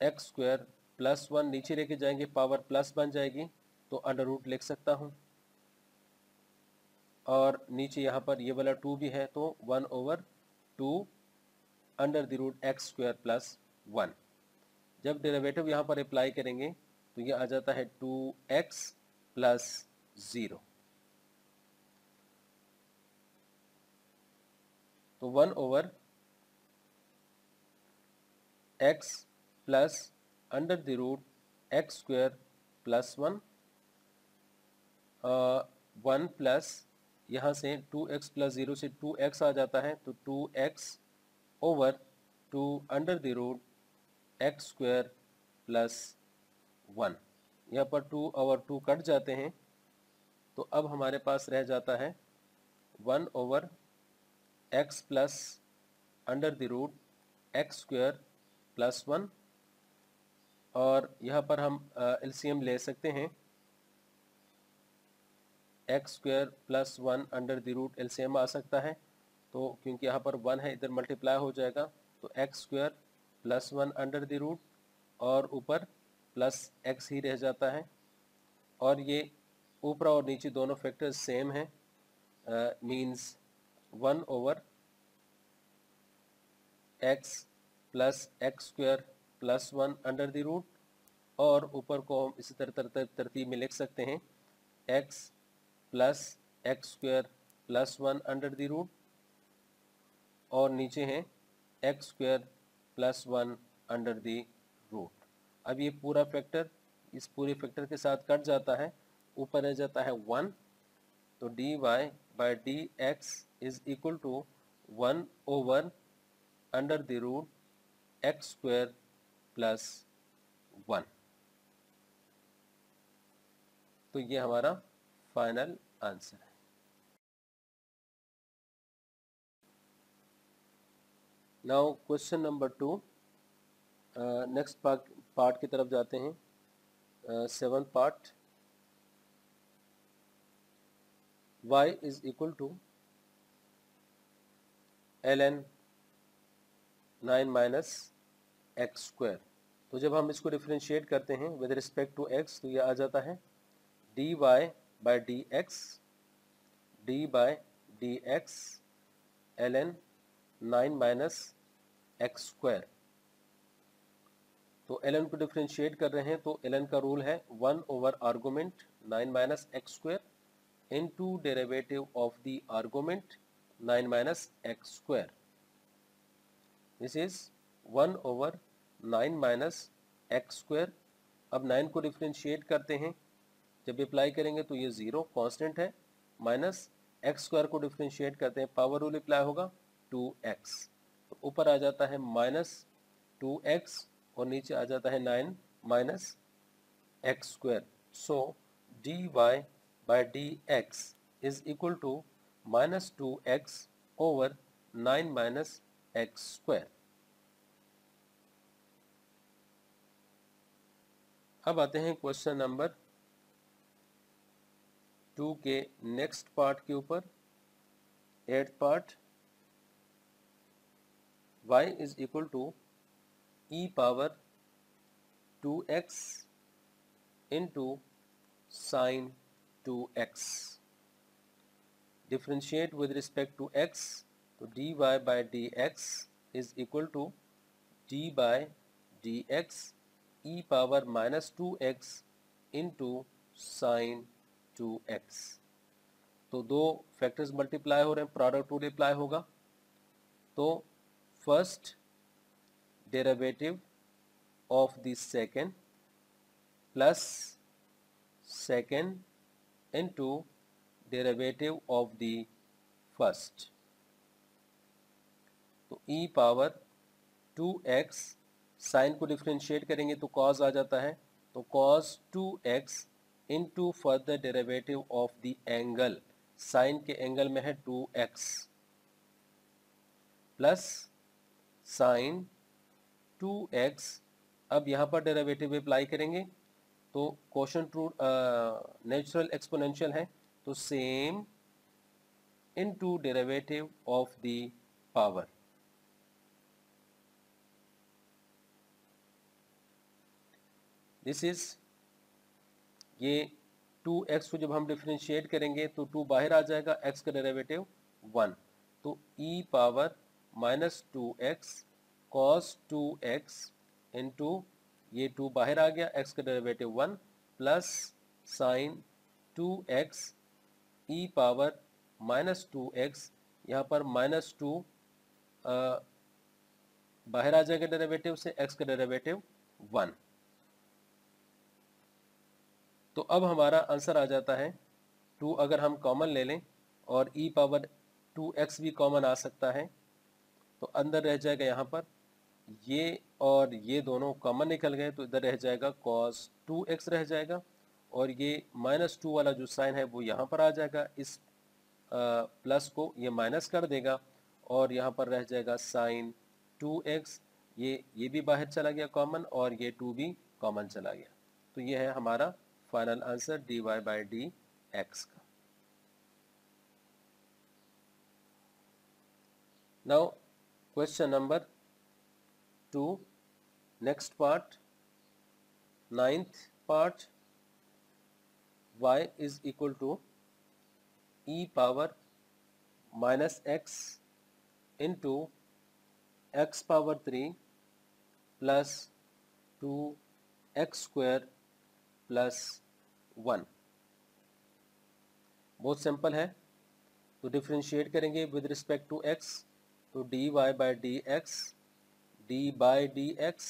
x square plus one नीचे लेके जाएँगे पावर प्लस बन जाएगी तो अंडर रूट लिख सकता हूँ। और नीचे यहाँ पर ये वाला टू भी है तो one over two under the root x square plus one जब डेरिवेटिव यहाँ पर अप्लाई करेंगे तो ये आ जाता है टू एक्स प्लस ज़ीरो तो one over x plus under the root x square plus one one plus यहाँ से टू एक्स प्लस ज़ीरो से टू एक्स आ जाता है तो two x over two under the root x square plus one यहाँ पर टू ओवर टू कट जाते हैं तो अब हमारे पास रह जाता है one over x plus under the root x square plus one और यहाँ पर हम एलसीएम ले सकते हैं। X square plus one under the root LCM आ सकता है। तो क्योंकि यहाँ पर वन है, इधर मल्टीप्लाई हो जाएगा तो x square plus one under the root और ऊपर प्लस एक्स ही रह जाता है। और ये ऊपर और नीचे दोनों फैक्टर्स सेम हैं means one over x plus x square plus one under the root और ऊपर को हम इसी तरह तरतीब तरतीब में लिख सकते हैं। X plus x square plus one under the root और नीचे हैं x square plus one under the root अब ये पूरा फैक्टर इस पूरे फैक्टर के साथ कट जाता है, ऊपर रह जाता है वन तो d y by d x is equal to one over under the root x square plus one तो ये हमारा फाइनल आंसर है। Now question number two next part की तरफ़ जाते हैं. Seven part y is equal to ln 9 minus x square तो जब हम इसको डिफ्रेंशिएट करते हैं विद रिस्पेक्ट टू x तो ये आ जाता है dy by by d x d by d x l n nine minus x square. तो एल को डिफ्रेंशिएट कर रहे हैं तो एल का रूल है one over argument nine minus x square into derivative of the argument 9 minus x square. This is 1 over 9 minus x square. अब 9 को डिफ्रेंशिएट करते हैं। जब अप्लाई करेंगे तो ये ज़ीरो कांस्टेंट है। माइनस एक्स स्क्वायर को डिफ्रेंशिएट करते हैं। पावर रूल अप्लाई होगा 2x ऊपर आ जाता है माइनस टू एक्स और नीचे आ जाता है nine minus x square so d y by dx is equal to minus 2x over 9 minus x square. अब आते हैं क्वेश्चन नंबर टू के नेक्स्ट पार्ट के ऊपर eight part y is equal to e power 2x into sine 2x differentiate with respect to x तो dy by dx is equal to d by dx e power minus 2x into sin 2x तो दो factors multiply हो रहे हैं product rule apply होगा तो first derivative of the second plus second into derivative of the first तो e power 2x sine को differentiate करेंगे तो cos आ जाता है तो cos 2x into further derivative of the angle sine के एंगल में है 2x plus sine two x, अब यहाँ पर डेरिवेटिव अप्लाई करेंगे तो क्वेश्चन ट्रू नेचुरल एक्सपोनेंशियल है तो same into derivative of the power this is ये टू एक्स को जब हम डिफ्रेंशिएट करेंगे तो टू बाहर आ जाएगा एक्स का डेरिवेटिव वन तो e power minus two x cos two x into ये टू बाहर आ गया, एक्स का derivative one plus sine two x e power minus two x, यहाँ पर माइनस टू बाहर आ जाएगा डेरिवेटिव से, एक्स का डेरिवेटिव वन। तो अब हमारा आंसर आ जाता है, टू अगर हम कॉमन ले लें और ई पावर टू एक्स भी कॉमन आ सकता है तो अंदर रह जाएगा यहाँ पर। ये और ये दोनों कॉमन निकल गए तो इधर रह जाएगा कॉस टू एक्स रह जाएगा और ये माइनस टू वाला जो साइन है, वो यहाँ पर आ जाएगा। इस प्लस को ये माइनस कर देगा और यहाँ पर रह जाएगा साइन टू एक्स ये ये भी बाहर चला गया कॉमन और ये टू भी कॉमन चला गया। तो ये है हमारा final answer d y by d x का। Now question number two next part ninth part y is equal to e power minus x x power 3 plus 2 x square plus 1 बहुत simple है। तो डिफ्रेंशिएट करेंगे with respect to x तो d y by d x d by d x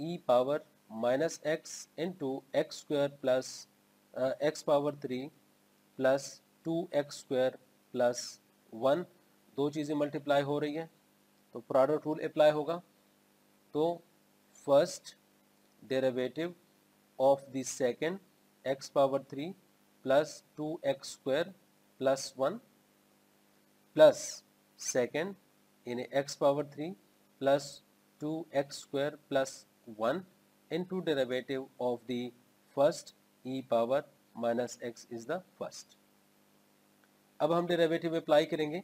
e power minus x into x square plus x power three plus two x square plus one दो चीज़ें multiply हो रही हैं तो product rule apply होगा। तो first derivative of the second x power three plus two x square plus one plus second in x power three plus two x square plus one into derivative of the first e power minus x is the first. अब हम derivative apply करेंगे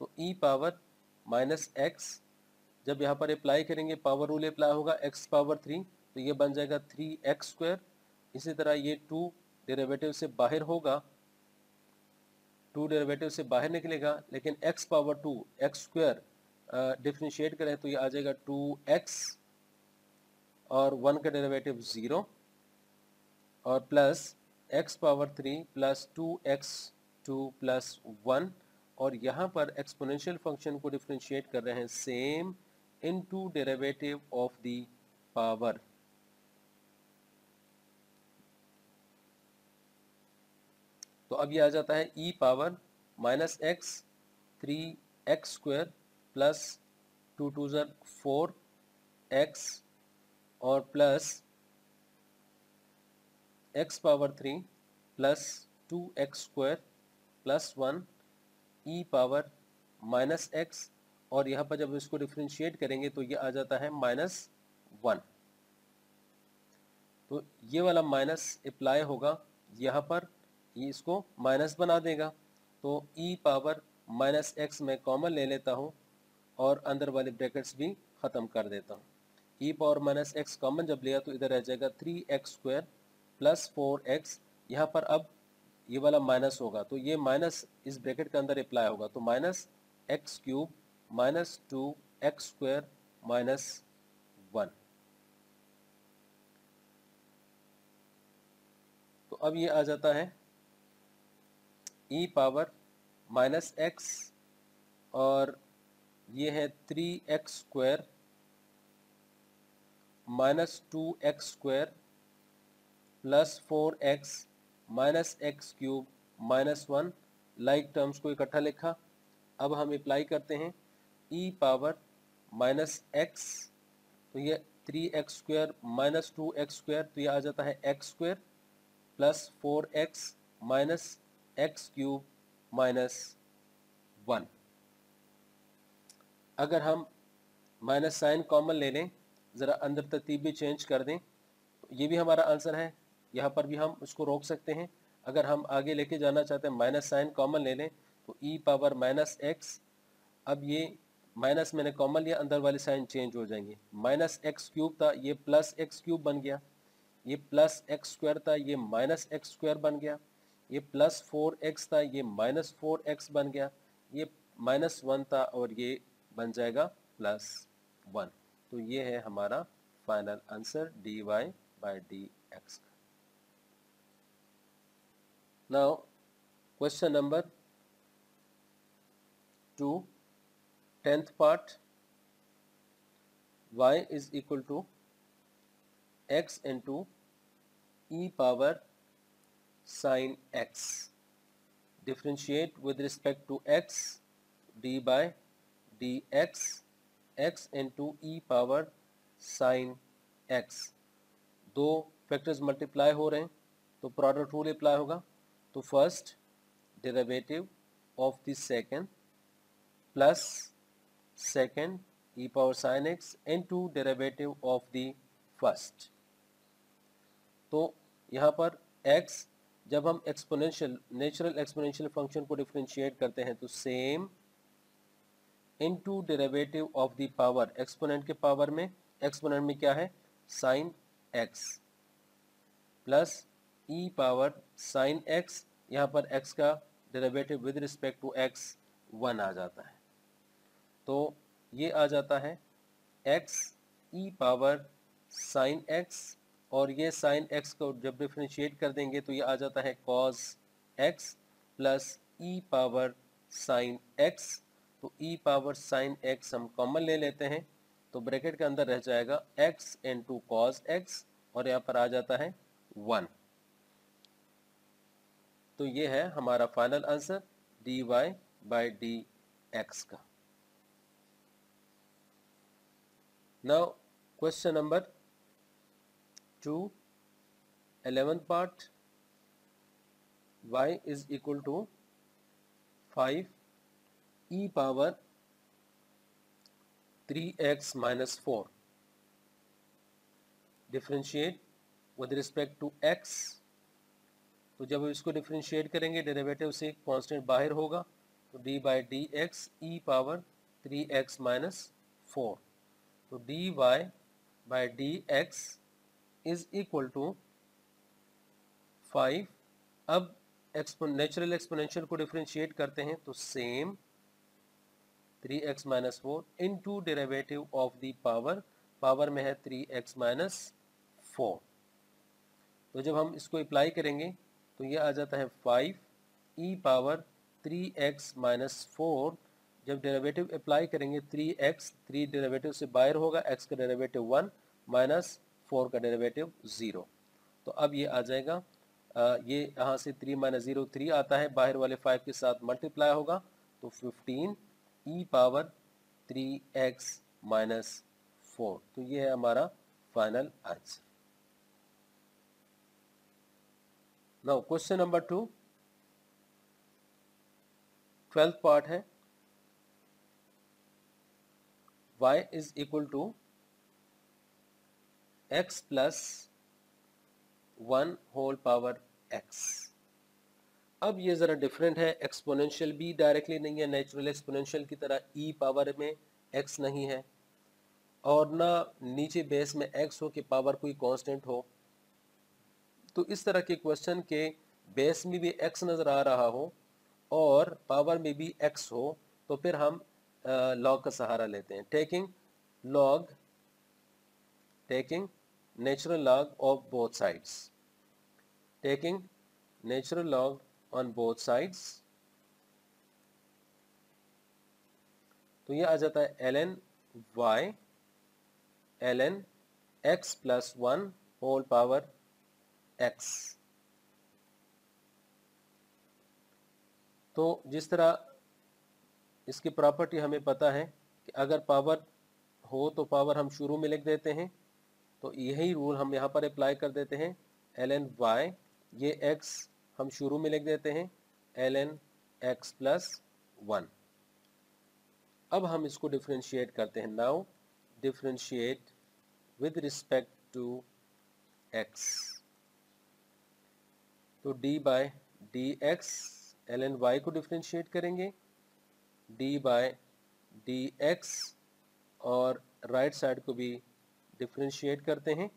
तो e power minus x जब यहाँ पर apply करेंगे power rule apply होगा x power three तो ये बन जाएगा थ्री एक्स स्क्वायर इसी तरह ये टू डेरिवेटिव से बाहर होगा टू डेरिवेटिव से बाहर निकलेगा, लेकिन x power two x square differentiate करें तो ये आ जाएगा टू एक्स और वन का डेरिवेटिव ज़ीरो और plus x power three plus two x two plus one और यहाँ पर एक्सपोनेंशियल फ़ंक्शन को डिफ्रेंशिएट कर रहे हैं same into derivative of the power तो अब ये आ जाता है e power minus x three x square plus two two ज़र फोर एक्स और plus x power three plus two x square plus one e power minus x और यहाँ पर जब इसको डिफ्रेंशिएट करेंगे तो ये आ जाता है माइनस वन तो ये वाला माइनस अप्लाई होगा, यहाँ पर ये इसको माइनस बना देगा। तो ई पावर माइनस एक्स में कॉमन ले लेता हूँ। और अंदर वाले ब्रैकेट्स भी ख़त्म कर देता हूँ। E power minus x common जब लिया तो इधर रह जाएगा three x square plus four x यहाँ पर अब ये वाला माइनस होगा तो ये माइनस इस ब्रैकेट के अंदर अप्लाई होगा तो minus x cube minus two x square minus one तो अब ये आ जाता है ई पावर माइनस एक्स और ये है three x square minus two x square plus four x minus x cube minus one. Like terms को इकट्ठा लिखा। अब हम अप्लाई करते हैं। ई पावर माइनस एक्स तो ये three x square minus two x square तो ये आ जाता है x square plus four x minus x cube minus one. अगर हम माइनस साइन कॉमन ले लें, ज़रा अंदर तरतीब भी चेंज कर दें तो ये भी हमारा आंसर है। यहाँ पर भी हम उसको रोक सकते हैं। अगर हम आगे लेके जाना चाहते हैं माइनस साइन कॉमन ले लें तो ई पावर माइनस एक्स अब ये माइनस मैंने कॉमन लिया, अंदर वाले साइन चेंज हो जाएँगे। माइनस एक्स क्यूब था, ये प्लस एक्स क्यूब बन गया। ये प्लस एक्स स्क्वायर था, ये माइनस एक्स स्क्वायर बन गया। ये प्लस फोर एक्स था, ये माइनस फोर एक्स बन गया। ये माइनस वन था और ये बन जाएगा प्लस वन तो ये है हमारा final answer d y by d x now question number two tenth part y is equal to x into e power sine x differentiate with respect to x d by dx x into e power sin x. दो factors multiply हो रहे हैं तो product rule apply होगा। तो first derivative of the second plus second e power sin x into derivative of the first तो यहाँ पर x, जब हम एक्सपोनेंशियल नेचुरल एक्सपोनेंशियल फ़ंक्शन को डिफ्रेंशिएट करते हैं तो same into derivative of the power exponent के पावर में एक्सपोनेंट में क्या है? Sine x plus e power sine x, यहाँ पर एक्स का derivative with respect to x one आ जाता है। तो ये आ जाता है x e power sine x और ये साइन एक्स को जब डिफ्रेंशिएट कर देंगे तो ये आ जाता है cos x plus e power sine x तो ई पावर साइन एक्स हम कॉमन ले लेते हैं तो ब्रैकेट के अंदर रह जाएगा x into cos x और यहाँ पर आ जाता है वन तो ये है हमारा final answer d y by d x का. Now question number two eleventh part y is equal to 5 e power 3x minus 4 differentiate with respect to x. तो जब हम इसको डिफ्रेंशिएट करेंगे डेरिवेटिव से कांस्टेंट बाहर होगा तो d by d x e power three x minus four तो d y by d x is equal to five अब एक्सपो नेचुरल एक्सपोनेंशियल को डिफ्रेंशिएट करते हैं तो same three x minus four into derivative of the power power में है three x minus four तो जब हम इसको अप्लाई करेंगे तो ये आ जाता है five e power three x minus four जब डेरेवेटिव अप्लाई करेंगे थ्री एक्स थ्री डेरेवेटिव से बाहर होगा एक्स का डेरिवेटिव वन माइनस फोर का डेरिवेटिव ज़ीरो तो अब ये आ जाएगा आ, ये यहाँ से थ्री माइनस ज़ीरो थ्री आता है बाहर वाले फाइव के साथ मल्टीप्लाई होगा तो fifteen e power three x minus four तो ये है हमारा final answer now question number two twelfth part है. Y is equal to x plus one whole power x. अब ये ज़रा डिफरेंट है एक्सपोनेंशियल भी डायरेक्टली नहीं है नेचुरल एक्सपोनेंशियल की तरह ई e पावर में एक्स नहीं है। और ना नीचे बेस में एक्स हो कि पावर कोई कांस्टेंट हो। तो इस तरह के क्वेश्चन के बेस में भी एक्स नज़र आ रहा हो और पावर में भी एक्स हो तो फिर हम लॉग का सहारा लेते हैं। Taking log taking natural log of both sides taking natural log on both sides तो ये आ जाता है l n l n x plus one whole power x तो जिस तरह इसकी प्रॉपर्टी हमें पता है कि अगर पावर हो तो पावर हम शुरू में लिख देते हैं तो यही रूल हम यहाँ पर अप्लाई कर देते हैं एल एन ये एक्स हम शुरू में लिख देते हैं l n x plus one. अब हम इसको डिफ्रेंशिएट करते हैं। Now differentiate with respect to x तो d by d x l n y को डिफ्रेंशिएट करेंगे। डी बाय डी एक्स और राइट right साइड को भी डिफ्रेंशिएट करते हैं।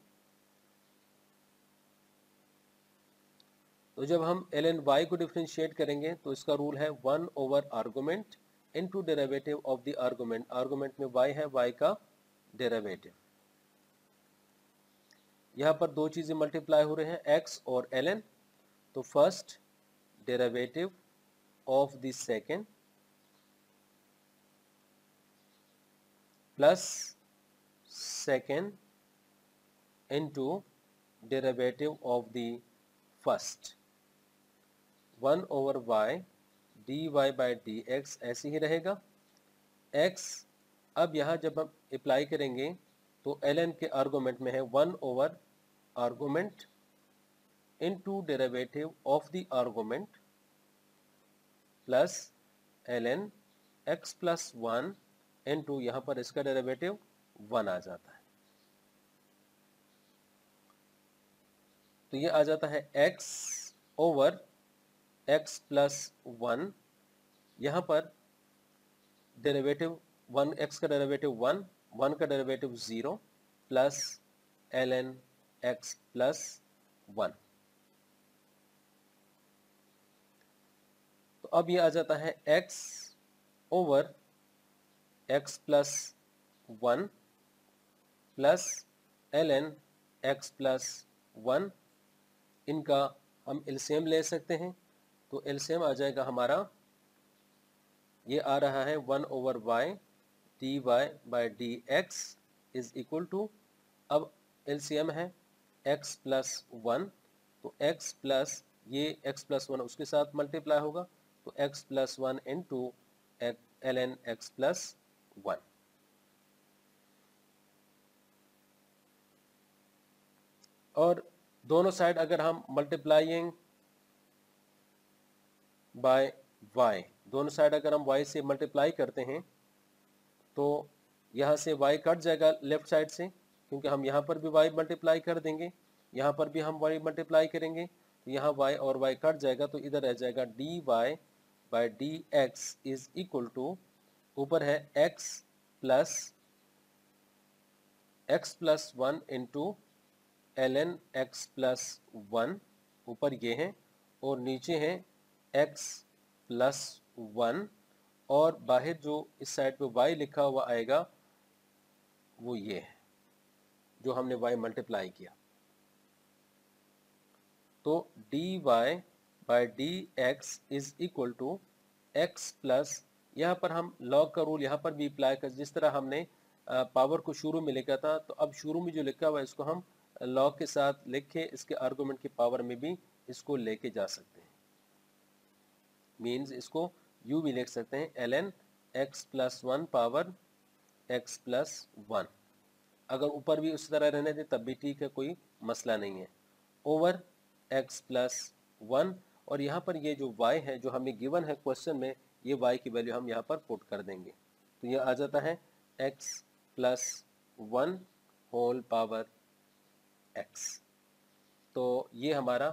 तो जब हम एल एन वाई को डिफ्रेंशिएट करेंगे तो इसका रूल है one over argument into derivative of the argument argument में वाई है वाई का डेरेवेटिव यहाँ पर दो चीज़ें मल्टीप्लाई हो रहे हैं एक्स और एल एन तो first derivative of the second plus second into derivative of the first. 1 over y d y by d x ऐसे ही रहेगा। एक्स अब यहाँ जब हम अप्लाई करेंगे तो एल एन के आर्गोमेंट में है one over argument into derivative of the argument plus l n x plus one into यहाँ पर इसका डेरिवेटिव वन आ जाता है। तो ये आ जाता है x over x plus one यहाँ पर डेरिवेटिव वन एक्स का डेरिवेटिव वन वन का derivative zero plus l n x plus one तो अब ये आ जाता है x over x plus one plus l n x plus one इनका हम एलसीएम ले सकते हैं। तो एलसीएम आ जाएगा हमारा। ये आ रहा है one over y d y by d x is equal to. अब एलसीएम है, एक्स प्लस वन तो एक्स प्लस ये एक्स प्लस वन उसके साथ मल्टीप्लाई होगा तो x plus one into l n x plus one. और दोनों साइड अगर हम मल्टीप्लाइंग बाय वाई दोनों साइड अगर हम वाई से मल्टीप्लाई करते हैं तो यहाँ से वाई कट जाएगा लेफ़्ट साइड से, क्योंकि हम यहाँ पर भी वाई मल्टीप्लाई कर देंगे, यहाँ पर भी हम वाई मल्टीप्लाई करेंगे तो यहाँ वाई और वाई कट जाएगा तो इधर रह जाएगा d y by d x is equal to ऊपर है x plus x plus one into l n x plus one ऊपर ये है, और नीचे है एक्स प्लस वन और बाहर जो इस साइड पे y लिखा हुआ आएगा, वो ये है, जो हमने y मल्टीप्लाई किया। तो d y by d x is equal to x plus यहाँ पर हम लॉग का रूल यहाँ पर भी अप्लाई कर, जिस तरह हमने पावर को शुरू में लिखा था तो अब शुरू में जो लिखा हुआ है, इसको हम लॉग के साथ लिखे इसके आर्गूमेंट की पावर में भी इसको लेके जा सकते हैं। मीन्स इसको यू भी लिख सकते हैं l n x plus one power x plus one अगर ऊपर भी उसी तरह रहने दे, तब भी ठीक है, कोई मसला नहीं है। ओवर एक्स प्लस वन और यहाँ पर ये जो y है, जो हमें गिवन है क्वेश्चन में, ये y की वैल्यू हम यहाँ पर पुट कर देंगे। तो ये आ जाता है x plus one whole power x तो ये हमारा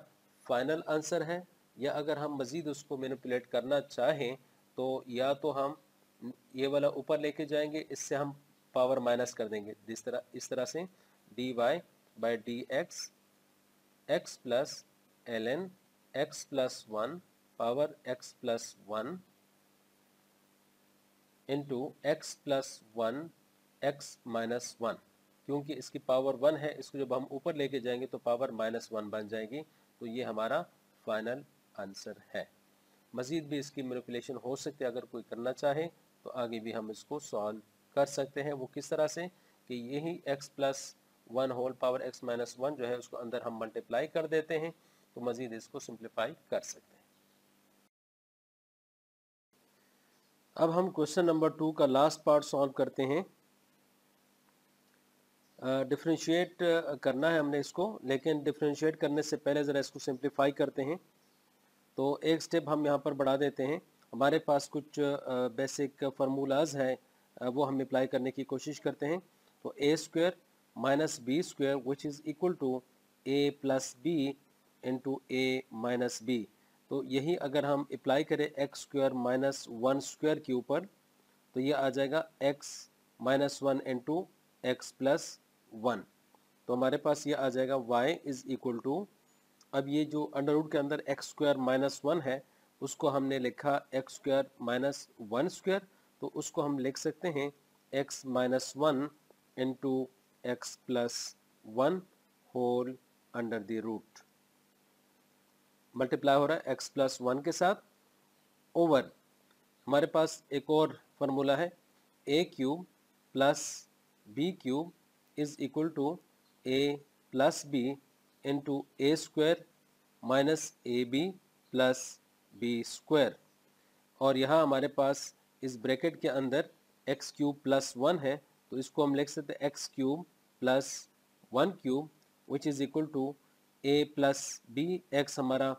फाइनल आंसर है। या अगर हम मज़ीद उसको मैनिपुलेट करना चाहें तो या तो हम ये वाला ऊपर लेके जाएँगे, इससे हम पावर माइनस कर देंगे। जिस तरह, इस तरह से d y by d x x plus l n x plus one power x plus one into x plus one x minus one क्योंकि इसकी पावर वन है, इसको जब हम ऊपर लेके जाएँगे तो पावर माइनस वन बन जाएगी। तो ये हमारा फाइनल आंसर है। मज़ीद भी इसकी मैनिपुलेशन हो सकती है अगर कोई करना चाहे तो आगे भी हम इसको सॉल्व कर सकते हैं। वो किस तरह से? कि यही x plus one whole power x minus one जो है उसको अंदर हम मल्टीप्लाई कर देते हैं तो मज़ीद इसको सिंप्लीफाई कर सकते हैं। अब हम क्वेश्चन नंबर टू का लास्ट पार्ट सॉल्व करते हैं। डिफ्रेंशिएट uh, करना है हमने इसको लेकिन डिफ्रेंशिएट करने से पहले ज़रा इसको सिंप्लीफाई करते हैं। तो एक स्टेप हम यहाँ पर बढ़ा देते हैं। हमारे पास कुछ बेसिक फार्मूलाज हैं वो हम अप्लाई करने की कोशिश करते हैं। तो a square minus b square which is equal to a plus b into a minus b तो यही अगर हम अप्लाई करें x square minus one square के ऊपर तो ये आ जाएगा x minus one into x plus one तो हमारे पास ये आ जाएगा वाई इज़ इक्वल टू अब ये जो अंडर रूट के अंदर एक्स स्क्वायर माइनस वन है, उसको हमने लिखा x square minus one square तो उसको हम लिख सकते हैं x minus one into x plus one whole under the root multiply हो रहा है एक्स प्लस वन के साथ. ओवर हमारे पास एक और फार्मूला है. A cube plus b cube is equal to a plus b into a square minus ab plus b square. और यहाँ हमारे पास इस ब्रैकेट के अंदर एक्स क्यूब प्लस वन है तो इसको हम लिख सकते x cube plus one cube which is equal to a plus b x हमारा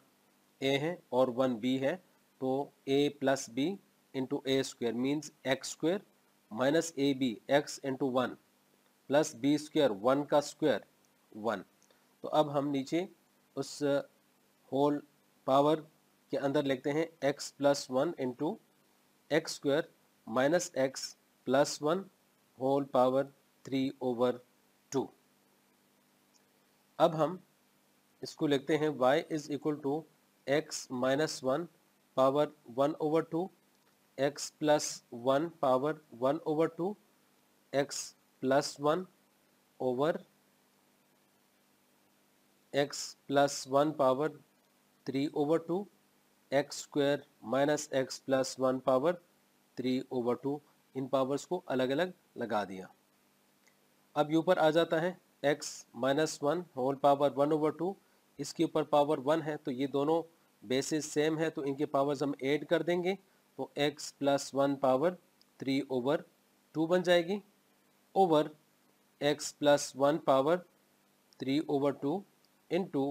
ए है और वन बी है तो a plus b into a square means x square minus a b x into one plus b square one का square one तो अब हम नीचे उस होल पावर के अंदर लिखते हैं x plus one into x square minus x plus one whole power three over two अब हम इसको लिखते हैं y is equal to x minus one power one over two x plus one power one over two x plus one over x plus one power three over two x square minus x plus one power three over two in powers को अलग अलग लगा दिया। अब ये ऊपर आ जाता है x minus one whole power one over two इसके ऊपर पावर वन है तो ये दोनों बेसिस सेम है तो इनके पावर्स हम ऐड कर देंगे तो x plus one power three over two बन जाएगी over x plus one power three over two into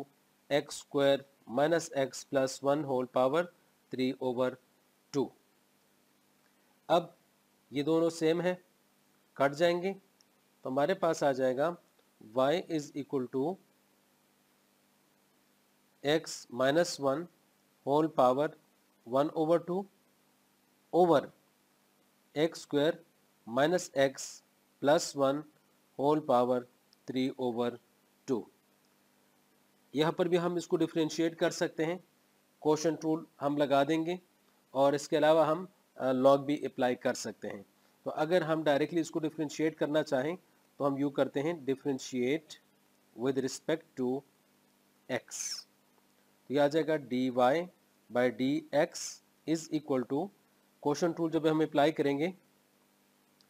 x square minus x plus one whole power three over two अब ये दोनों सेम है। कट जाएँगे। तो हमारे पास आ जाएगा y is equal to x minus one whole power one over two over x square minus x plus one whole power three over two यहाँ पर भी हम इसको डिफ्रेंशिएट कर सकते हैं। क्वेश्चन टूल हम लगा देंगे और इसके अलावा हम लॉग भी अप्लाई कर सकते हैं। तो अगर हम डायरेक्टली इसको डिफ्रेंशिएट करना चाहें तो हम यू करते हैं differentiate with respect to x तो यह आ जाएगा d y by d x is equal to question tool जब हम अप्लाई करेंगे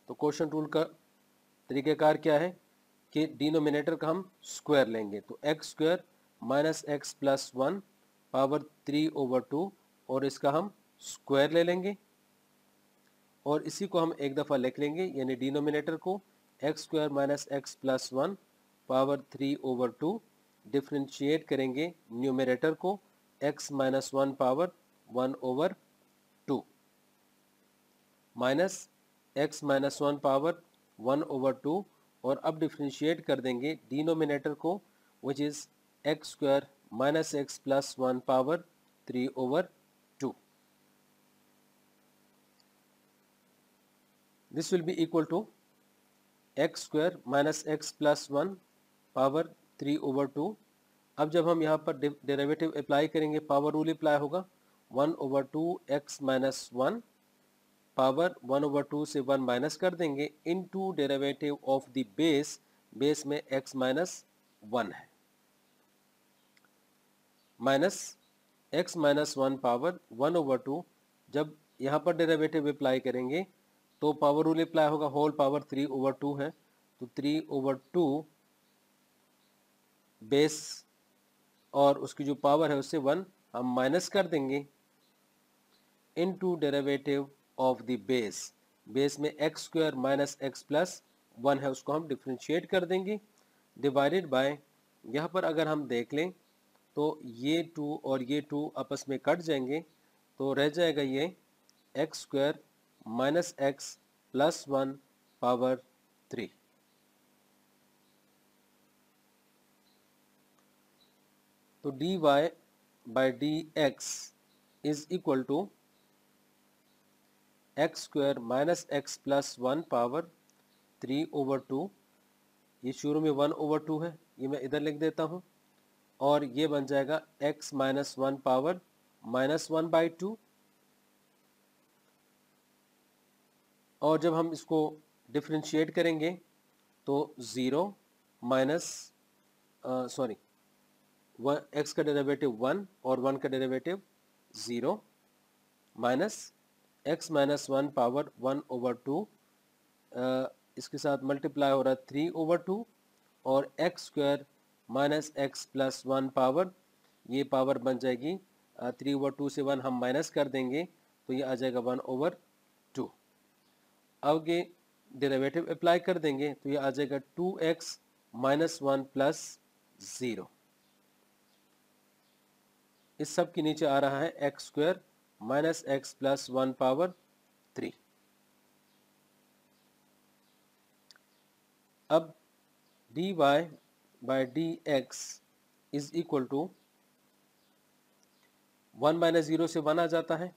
तो क्वेश्चन टूल का तरीक़ेकार क्या है कि डिनोमिनेटर का हम स्क्वायर लेंगे। तो x square minus x plus one power three over two और इसका हम स्क्वायर ले लेंगे। और इसी को हम एक दफ़ा लिख लेंगे, यानी डिनोमिनेटर को x square minus x plus one power three over two differentiate करेंगे न्यूमरेटर को x minus one power one over two minus x minus one power one over two और अब डिफ्रेंशिएट कर देंगे डिनोमिनेटर को which is x square minus x plus one power three over two this will be equal to x square minus x plus one power three over two अब जब हम यहाँ पर डेरिवेटिव अप्लाई करेंगे power rule apply होगा। One over two x minus one power one over two से one minus कर देंगे। Into derivative of the base base में एक्स माइनस वन है। Minus x minus one power one over two जब यहाँ पर derivative apply करेंगे तो पावर रूल अप्लाई होगा whole power three over two है। तो थ्री ओवर टू बेस और उसकी जो पावर है, उससे वन हम माइनस कर देंगे into derivative of the base base में x square minus x plus one है, उसको हम डिफ्रेंशिएट कर देंगे। डिवाइडेड बाय यहाँ पर अगर हम देख लें तो ये टू और ये टू आपस में कट जाएँगे तो रह जाएगा ये x square minus x plus one power three तो d y by d x is equal to x square minus x plus one power three over two ये शुरू में वन ओवर टू है, ये मैं इधर लिख देता हूँ। और ये बन जाएगा x minus one power minus one by two और जब हम इसको डिफ्रेंशिएट करेंगे तो zero minus sorry one x का डेरिवेटिव वन और वन का derivative zero minus x minus one power one over two इसके साथ मल्टीप्लाई हो रहा है थ्री ओवर टू और x square minus x plus one power, ये पावर बन जाएगी थ्री ओवर टू से वन हम माइनस कर देंगे तो ये आ जाएगा वन ओवर टू। अब ये डेरिवेटिव अप्लाई कर देंगे तो ये आ जाएगा two x minus one plus zero. इस सब के नीचे आ रहा है x square minus x plus one power three. अब d y d x is equal to one minus zero से वन आ जाता है।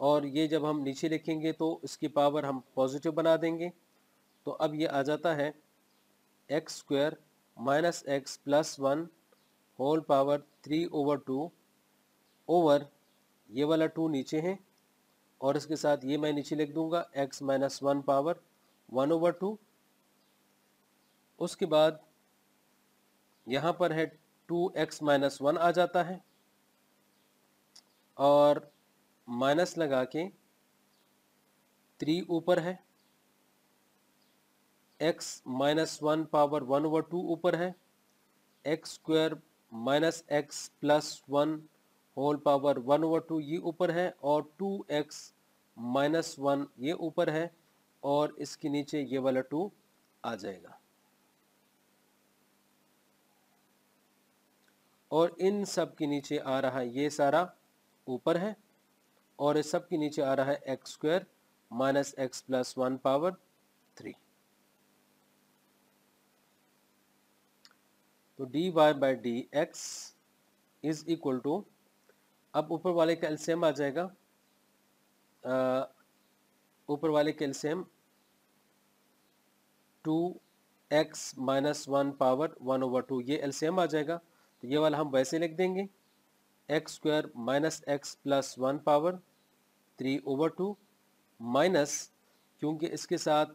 और ये जब हम नीचे लिखेंगे तो इसकी पावर हम पॉजिटिव बना देंगे। तो अब ये आ जाता है x square minus x plus one whole power three over two over ये वाला टू नीचे है। और इसके साथ ये मैं नीचे लिख दूँगा x minus one power one over two उसके बाद यहाँ पर है टू एक्स माइनस वन आ जाता है और माइनस लगा के थ्री ऊपर है। X minus one power one over two ऊपर है। X square minus x plus one whole power one over two ये ऊपर है और टू एक्स माइनस वन ये ऊपर है और इसके नीचे ये वाला टू आ जाएगा। और इन सब के नीचे आ रहा है ये सारा ऊपर है और इस सब के नीचे आ रहा है x square minus x plus one power three तो d y by d x is equal to अब ऊपर वाले का एल्सियम आ जाएगा। ऊपर वाले का LCM two x minus one power one over two ये एल्सियम आ जाएगा। तो ये वाला हम वैसे लिख देंगे। X square minus x plus one power three over two minus क्योंकि इसके साथ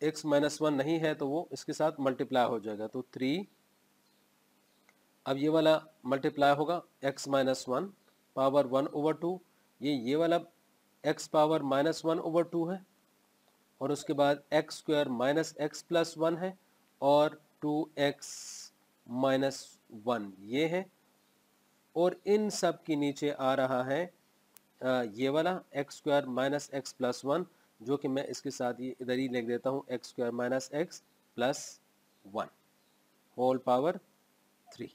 एक्स माइनस वन नहीं है तो वो इसके साथ मल्टीप्लाई हो जाएगा। तो थ्री अब ये वाला मल्टीप्लाई होगा। X minus one power one over two ये ये वाला x power minus one over two है। और उसके बाद x square minus x plus one है, और टू एक्स माइनस वन ये है और इन सब के नीचे आ रहा है ये वाला x square minus x plus one जो कि मैं इसके साथ ये इधर ही लिख देता हूँ x square minus x plus one whole power three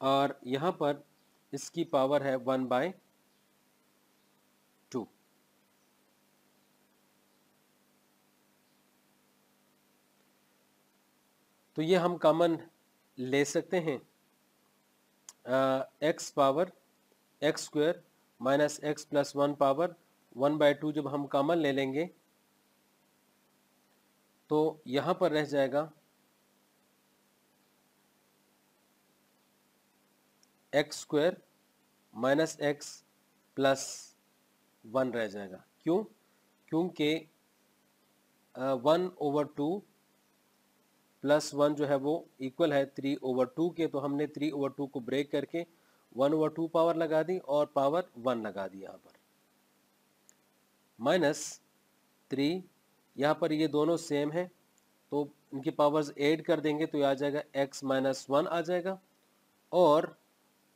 और यहाँ पर इसकी पावर है वन बाय टू तो ये हम कॉमन ले सकते हैं। X power x square minus x plus one power one by two जब हम कॉमन ले लेंगे तो यहाँ पर रह जाएगा x square minus x plus one रह जाएगा। क्यों? क्योंकि one over two plus one जो है वो इक्वल है थ्री ओवर टू के तो हमने थ्री ओवर टू को ब्रेक करके वन ओवर टू पावर लगा दी और पावर वन लगा दी यहाँ पर। माइनस थ्री यहाँ पर ये दोनों सेम है तो इनकी पावर्स ऐड कर देंगे तो ये आ जाएगा एक्स माइनस वन आ जाएगा और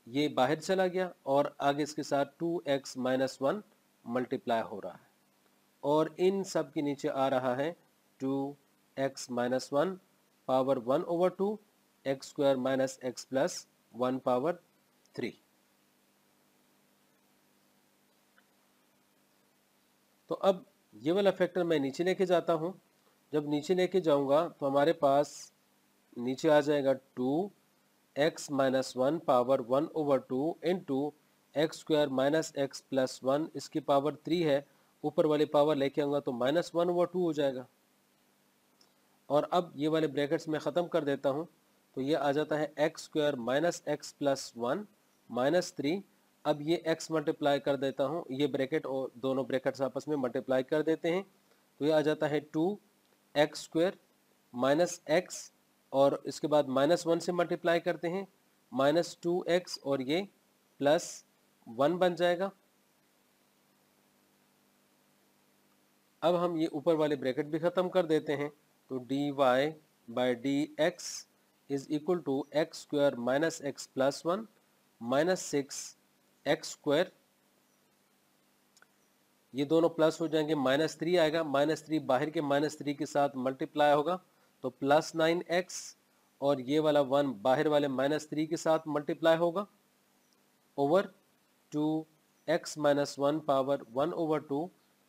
ये बाहर चला गया और आगे इसके साथ two x minus one multiply हो रहा है। और इन सब के नीचे आ रहा है two x minus one power one over two x square minus x plus one power three तो अब ये वाला फैक्टर मैं नीचे लेके जाता हूँ। जब नीचे लेके जाऊँगा तो हमारे पास नीचे आ जाएगा two x minus one power one over two into x square minus x plus one इसकी पावर थ्री है। ऊपर वाली पावर लेके आऊँगा तो माइनस वन ओवर टू हो जाएगा। और अब ये वाले ब्रैकेट्स में ख़त्म कर देता हूँ। तो ये आ जाता है x square minus x plus one minus three अब ये एक्स मल्टीप्लाई कर देता हूँ। ये ब्रैकेट और दोनों ब्रैकेट्स आपस में मल्टीप्लाई कर देते हैं। तो ये आ जाता है two x square minus x और इसके बाद माइनस वन से मल्टीप्लाई करते हैं। माइनस टू एक्स और ये प्लस वन बन जाएगा। अब हम ये ऊपर वाले ब्रैकेट भी ख़त्म कर देते हैं। तो d y by d x is equal to x square minus x plus one minus six x square ये दोनों प्लस हो जाएँगे माइनस थ्री आएगा माइनस थ्री बाहर के माइनस थ्री के साथ मल्टीप्लाई होगा तो प्लस नाइन एक्स और ये वाला वन बाहर वाले माइनस थ्री के साथ मल्टीप्लाई होगा over two x minus one power one over two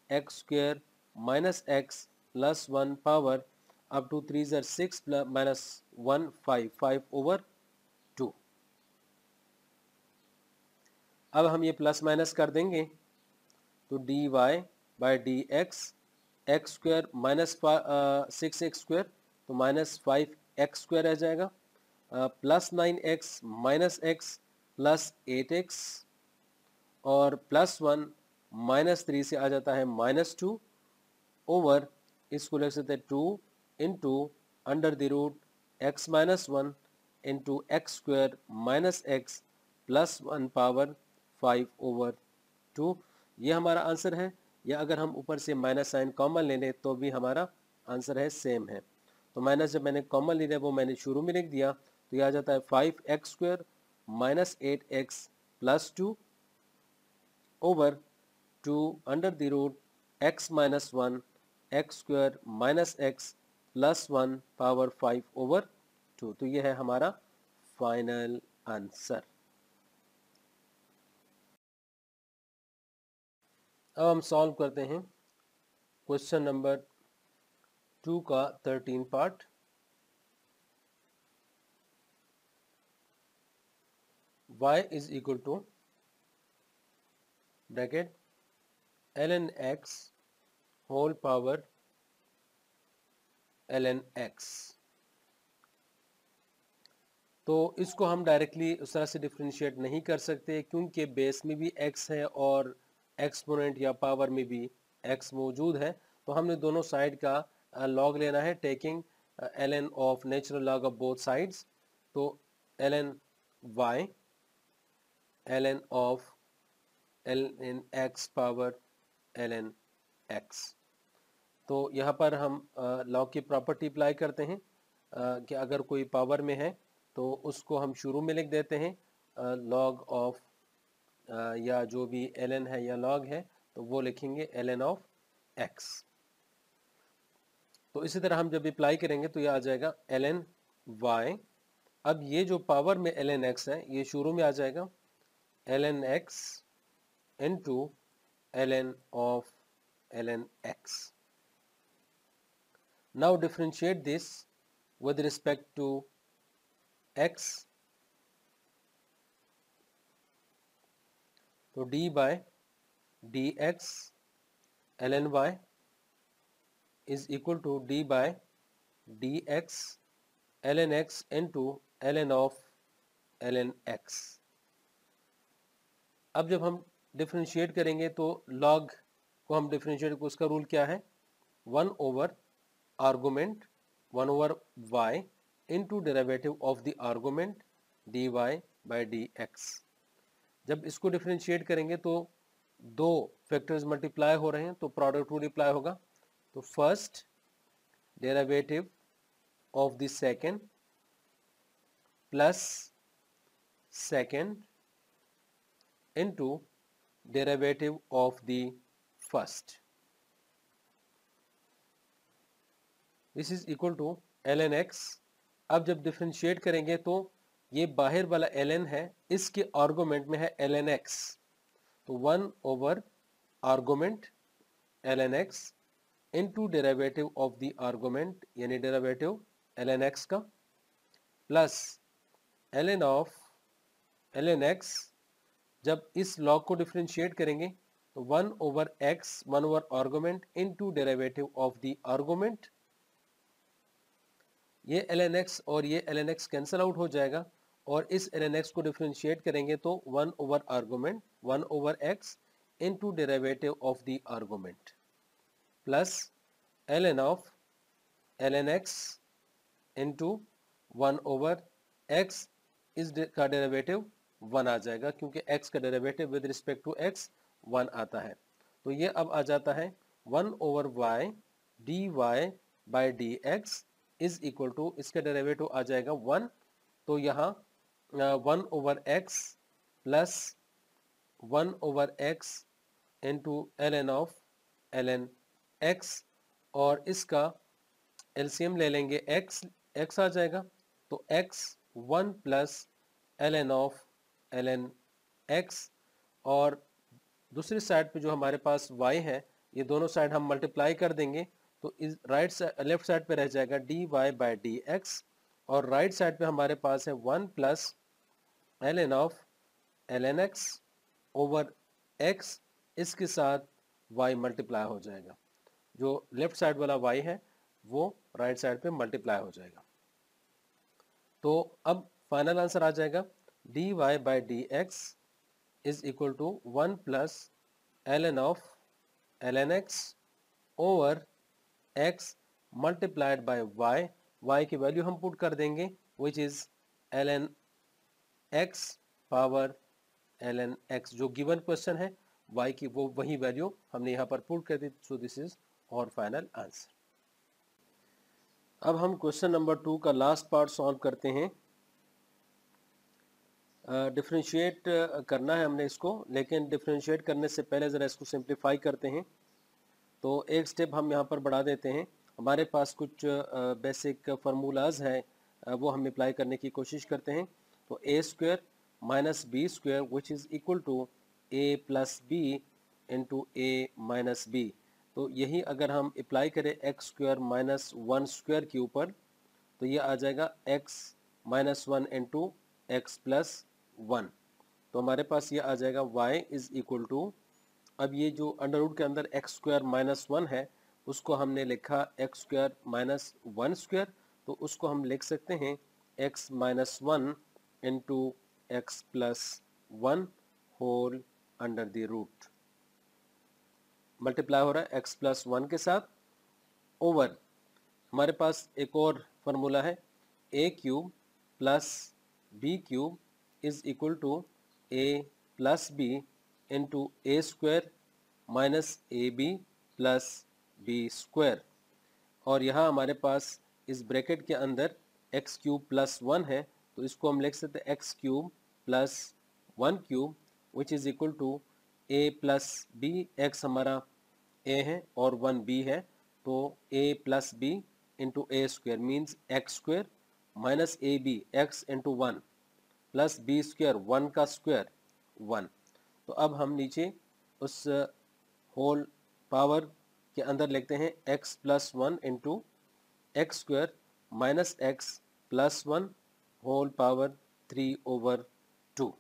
x square minus x plus one power up to three जर six minus one five five over two अब हम ये प्लस माइनस कर देंगे। तो d y by d x x square minus six x square तो minus five x square रह जाएगा। Plus nine x minus x plus eight x और प्लस वन माइनस थ्री से आ जाता है माइनस टू ओवर इसको लिख सकते हैं two into under the root x minus one into x square minus x plus one power five over two ये हमारा आंसर है। या अगर हम ऊपर से माइनस साइन कॉमन ले लें तो भी हमारा आंसर है सेम है। तो माइनस जब मैंने कॉमन ले लिया, वो मैंने शुरू में लिख दिया तो यह आ जाता है five x square minus eight x plus two over two under the root x minus one x square minus x plus one power five over two तो ये है हमारा फाइनल आंसर अब हम सॉल्व करते हैं क्वेश्चन नंबर टू का thirteen part y is equal to bracket ln x whole power ln x. तो इसको हम डायरेक्टली उस तरह से डिफ्रेंशिएट नहीं कर सकते, क्योंकि बेस में भी x है और एक्सपोनेंट या पावर में भी x मौजूद है। तो हमने दोनों साइड का लॉग लेना है taking l n of natural log of both sides तो l n y l n of l n x power l n x तो यहाँ पर हम लॉग की प्रॉपर्टी अप्लाई करते हैं कि अगर कोई पावर में है तो उसको हम शुरू में लिख देते हैं लॉग ऑफ़ या जो भी एल एन है या लॉग है तो वो लिखेंगे एल एन ऑफ़ एक्स तो इसी तरह हम जब अप्लाई करेंगे तो ये आ जाएगा एल एन वाई अब ये जो पावर में एल एन एक्स है, ये शुरू में आ जाएगा l n x into l n of l n x now differentiate this with respect to x तो d x l n y is equal to d by dx ln x into ln of ln x. अब जब हम differentiate करेंगे तो log को हम differentiate उसका rule क्या है? One over argument one over y of the argument d y by d x जब इसको डिफ्रेंशिएट करेंगे तो दो फैक्टर्स मल्टीप्लाई हो रहे हैं तो प्रोडक्ट रूल अप्लाई होगा। तो first derivative of the second plus second into derivative of the first this is equal to l n x अब जब डिफ्रेंशिएट करेंगे तो ये बाहर वाला एल एन है, इसके आर्गोमेंट में है एल एन एक्स तो one over argument l n x into derivative of the argument यानी डेरावेटिव एल एन एक्स का plus l n of l n x जब इस लॉग को डिफ्रेंशिएट करेंगे तो one over x one over argument into derivative of the argument ये L N x और ये l n x cancel out हो जाएगा और इस एल एन एक्स को डिफ्रेंशिएट करेंगे तो one over argument one over x into derivative of the argument plus l n of l n x into one over x इस का derivative one आ जाएगा क्योंकि एक्स का derivative with respect to x one आता है। तो ये अब आ जाता है one over y d y by d x is equal to इसका डेरिवेटिव आ जाएगा वन तो यहाँ one over x plus one over x into l n of l n x और इसका एलसीएम ले लेंगे एक्स एक्स आ जाएगा तो x one plus l n of l n x और दूसरी साइड पे जो हमारे पास वाई है, ये दोनों साइड हम मल्टीप्लाई कर देंगे तो इस राइट लेफ़्ट साइड पे रह जाएगा d y by d x और राइट साइड पे हमारे पास है one plus l n of l n x over x इसके साथ वाई मल्टीप्लाई हो जाएगा। जो लेफ़्ट साइड वाला वाई है, वो राइट साइड पे मल्टीप्लाई हो जाएगा। तो अब फाइनल आंसर आ जाएगा d y by d x is equal to one plus l n of l n x over x multiplied by y y की वैल्यू हम पुट कर देंगे which is l n x power l n x जो given question है y की वो वही value हमने यहाँ पर पुट कर दी सो दिस इज़ और फाइनल आंसर अब हम क्वेश्चन नंबर टू का लास्ट पार्ट सॉल्व करते हैं। डिफ्रेंशिएट uh, करना है हमने इसको लेकिन डिफ्रेंशिएट करने से पहले ज़रा इसको सिंप्लीफाई करते हैं। तो एक स्टेप हम यहाँ पर बढ़ा देते हैं। हमारे पास कुछ बेसिक फार्मूलाज हैं वो हम अप्लाई करने की कोशिश करते हैं। तो a square minus b square which is equal to a plus b into a minus b तो यही अगर हम अप्लाई करें x square minus one square के ऊपर तो ये आ जाएगा x minus one into x plus one तो हमारे पास ये आ जाएगा y इज़ इक्वल टू अब ये जो अंडर रूट के अंदर एक्स स्क्वायर माइनस वन है, उसको हमने लिखा x square minus one square तो उसको हम लिख सकते हैं x minus one into x plus one whole under the root multiply हो रहा है एक्स प्लस वन के साथ. ओवर हमारे पास एक और फार्मूला है. A cube plus b cube is equal to a plus b into a square minus a b plus b square और यहाँ हमारे पास इस ब्रैकेट के अंदर एक्स क्यूब प्लस वन है तो इसको हम लिख सकते हैं x cube plus one cube which is equal to a plus b x हमारा ए है और वन बी है तो a plus b into a square means x square minus a b x into one plus b square one का square one तो अब हम नीचे उस होल पावर के अंदर लिखते हैं x plus one into x square minus x plus one whole power three over two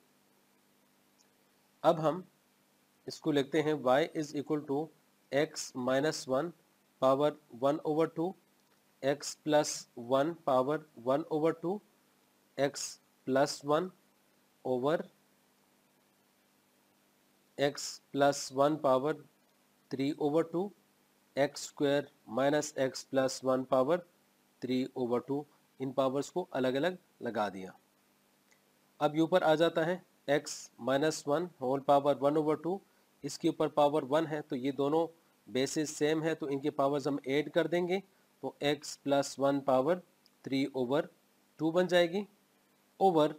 अब हम इसको लिखते हैं y is equal to x minus one power one over two x plus one power one over two x plus one over x plus one power three over two x square minus x plus one power three over two in powers को अलग अलग लगा दिया। अब ये ऊपर आ जाता है x minus one whole power one over two इसके ऊपर पावर वन है तो ये दोनों बेसिस सेम है तो इनके पावर्स हम ऐड कर देंगे तो x plus one power three over two बन जाएगी over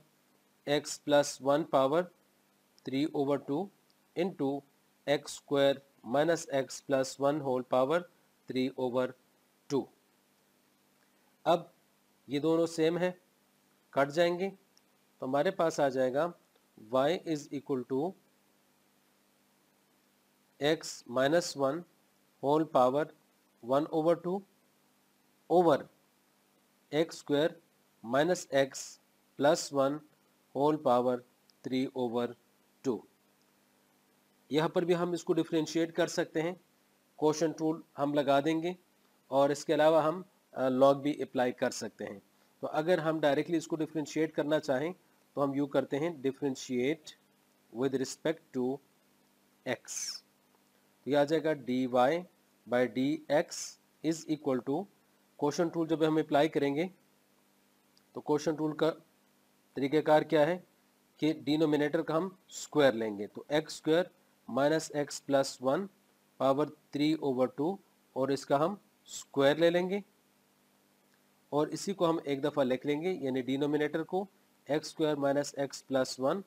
x plus one power three over two into x square minus x plus one whole power three over two अब ये दोनों सेम है। कट जाएँगे। तो हमारे पास आ जाएगा y is equal to x minus one whole power one over two over x square minus x plus one whole power three over two यहाँ पर भी हम इसको डिफ्रेंशिएट कर सकते हैं। क्वेश्चन टूल हम लगा देंगे और इसके अलावा हम लॉग भी अप्लाई कर सकते हैं। तो अगर हम डायरेक्टली इसको डिफ्रेंशिएट करना चाहें तो हम यू करते हैं differentiate with respect to x तो यह आ जाएगा d y by d x is equal to quotient rule जब हम अप्लाई करेंगे तो क्वेश्चन टूल का तरीक़ेकार क्या है कि डिनोमिनेटर का हम स्क्वायर लेंगे। तो x square minus x plus one power three over two और इसका हम स्क्वायर ले लेंगे। और इसी को हम एक दफ़ा लिख लेंगे, यानी डिनोमिनेटर को x square minus x plus one